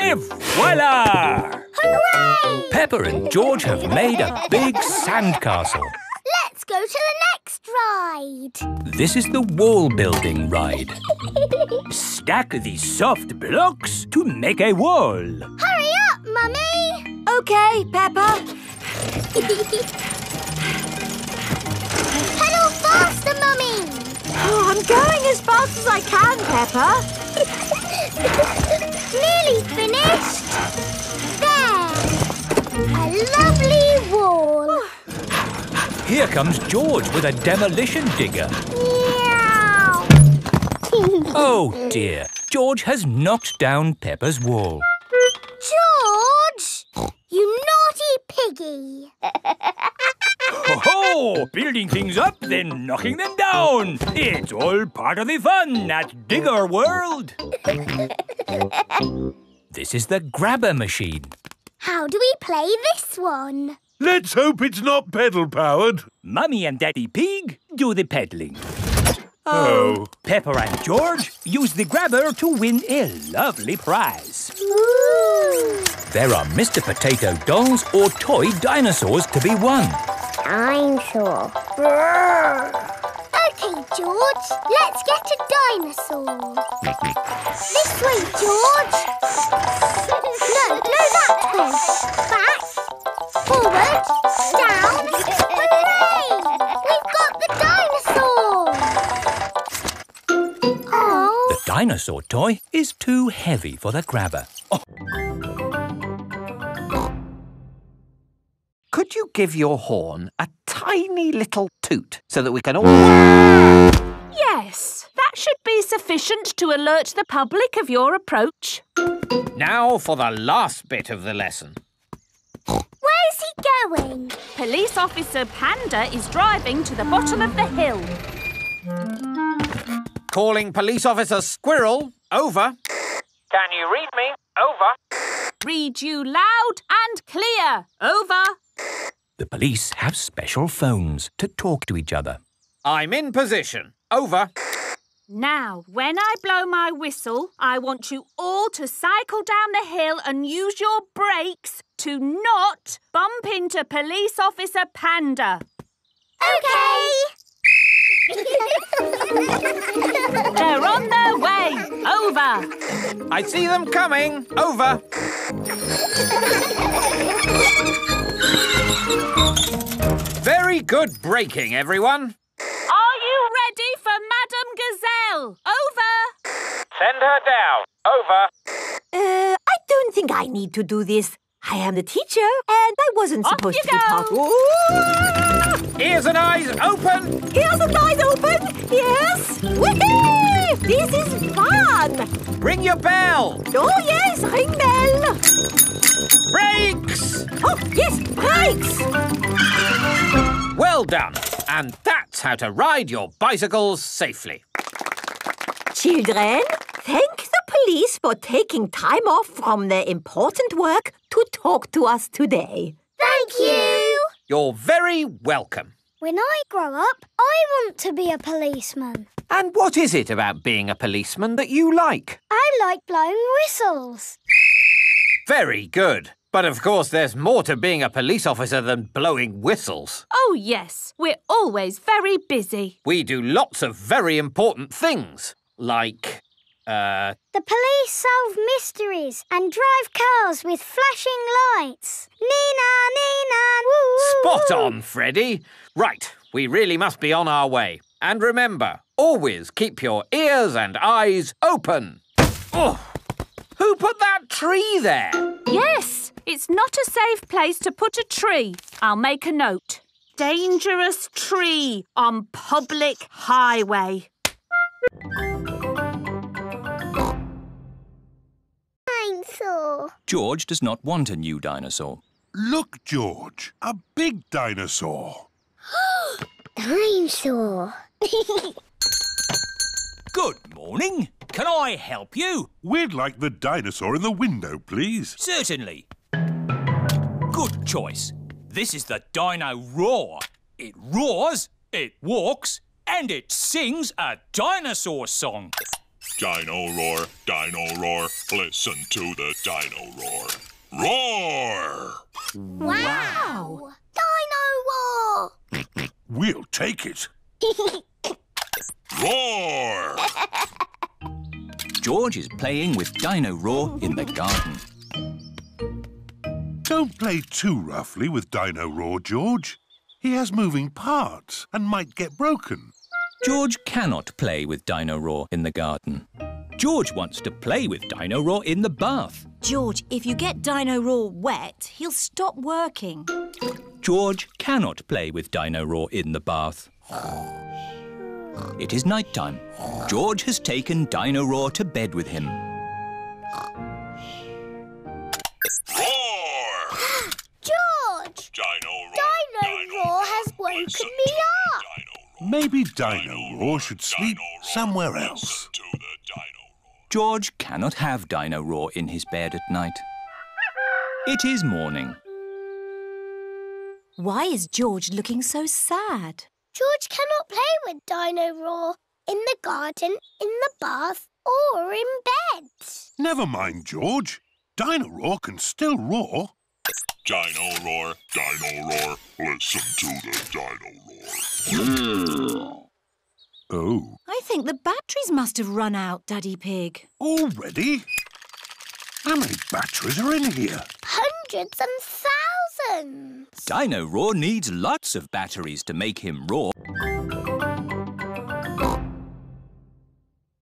and voila! Hooray! Peppa and George have made a big sand castle. Let's go to the next ride. This is the wall building ride. Stack the soft blocks to make a wall. Hurry up, Mummy. OK, Peppa. Pedal faster, Mummy! Oh, I'm going as fast as I can, Peppa. Nearly finished. There. A lovely wall. Here comes George with a demolition digger. Meow. Oh dear, George has knocked down Peppa's wall. George! You naughty piggy. Ho ho! Building things up, then knocking them down. It's all part of the fun at Digger World. This is the grabber machine. How do we play this one? Let's hope it's not pedal powered. Mummy and Daddy Pig do the peddling. Oh. oh. Peppa and George use the grabber to win a lovely prize. There are Mr. Potato dolls or toy dinosaurs to be won. I'm sure. Okay, George, let's get a dinosaur. This way, George. No, no, that way. Back, forward, down. Hooray! We've got the dinosaur. Dinosaur toy is too heavy for the grabber. Oh. Could you give your horn a tiny little toot so that we can all... Yes, that should be sufficient to alert the public of your approach. Now for the last bit of the lesson. where's he going? Police Officer Panda is driving to the bottom of the hill. Calling Police Officer Squirrel. Over. Can you read me? Over. Read you loud and clear. Over. The police have special phones to talk to each other. I'm in position. Over. Now, when I blow my whistle, I want you all to cycle down the hill and use your brakes to not bump into Police Officer Panda. Okay. They're on their way. Over. I see them coming. Over. Very good braking, everyone. Are you ready for Madame Gazelle? Over. Send her down. Over. Uh, I don't think I need to do this. I am the teacher, and I wasn't supposed to be part. Ooh! Ears and eyes open. Ears and eyes open. Yes. Whee! This is fun. Ring your bell. Oh yes, ring bell. Brakes. Oh yes, brakes. Well done. And that's how to ride your bicycles safely. Children, thank the police for taking time off from their important work to talk to us today. Thank you. You're very welcome. When I grow up, I want to be a policeman. And what is it about being a policeman that you like? I like blowing whistles. Very good. But of course, there's more to being a police officer than blowing whistles. Oh, yes. We're always very busy. We do lots of very important things, like, uh, The police solve mysteries and drive cars with flashing lights. Nina, Nina, woo! spot on, Freddy. Right, we really must be on our way. And remember, always keep your ears and eyes open. Oh, who put that tree there? Yes, it's not a safe place to put a tree. I'll make a note. Dangerous tree on public highway. Dinosaur. George does not want a new dinosaur. Look, George, a big dinosaur. Dinosaur. Good morning. Can I help you? We'd like the dinosaur in the window, please. Certainly. Good choice. This is the Dino Roar. It roars, it walks, and it sings a dinosaur song. Dino roar, dino roar, listen to the dino roar. Roar! Wow! Dino War! We'll take it. Roar! George is playing with Dino Roar in the garden. Don't play too roughly with Dino Roar, George. He has moving parts and might get broken. George cannot play with Dino Roar in the garden. George wants to play with Dino Roar in the bath. George, if you get Dino Roar wet, he'll stop working. George cannot play with Dino Roar in the bath. It is night time. George has taken Dino Roar to bed with him. George! Dino, Roar has woken me up. Maybe Dino Roar should sleep somewhere else. George cannot have Dino Roar in his bed at night. It is morning. Why is George looking so sad? George cannot play with Dino Roar in the garden, in the bath, or in bed. Never mind, George. Dino Roar can still roar. Dino Roar, Dino Roar, listen to the Dino Roar. Hmm. Oh. I think the batteries must have run out, Daddy Pig. Already? How many batteries are in here? Hundreds and thousands. Dino Roar needs lots of batteries to make him roar.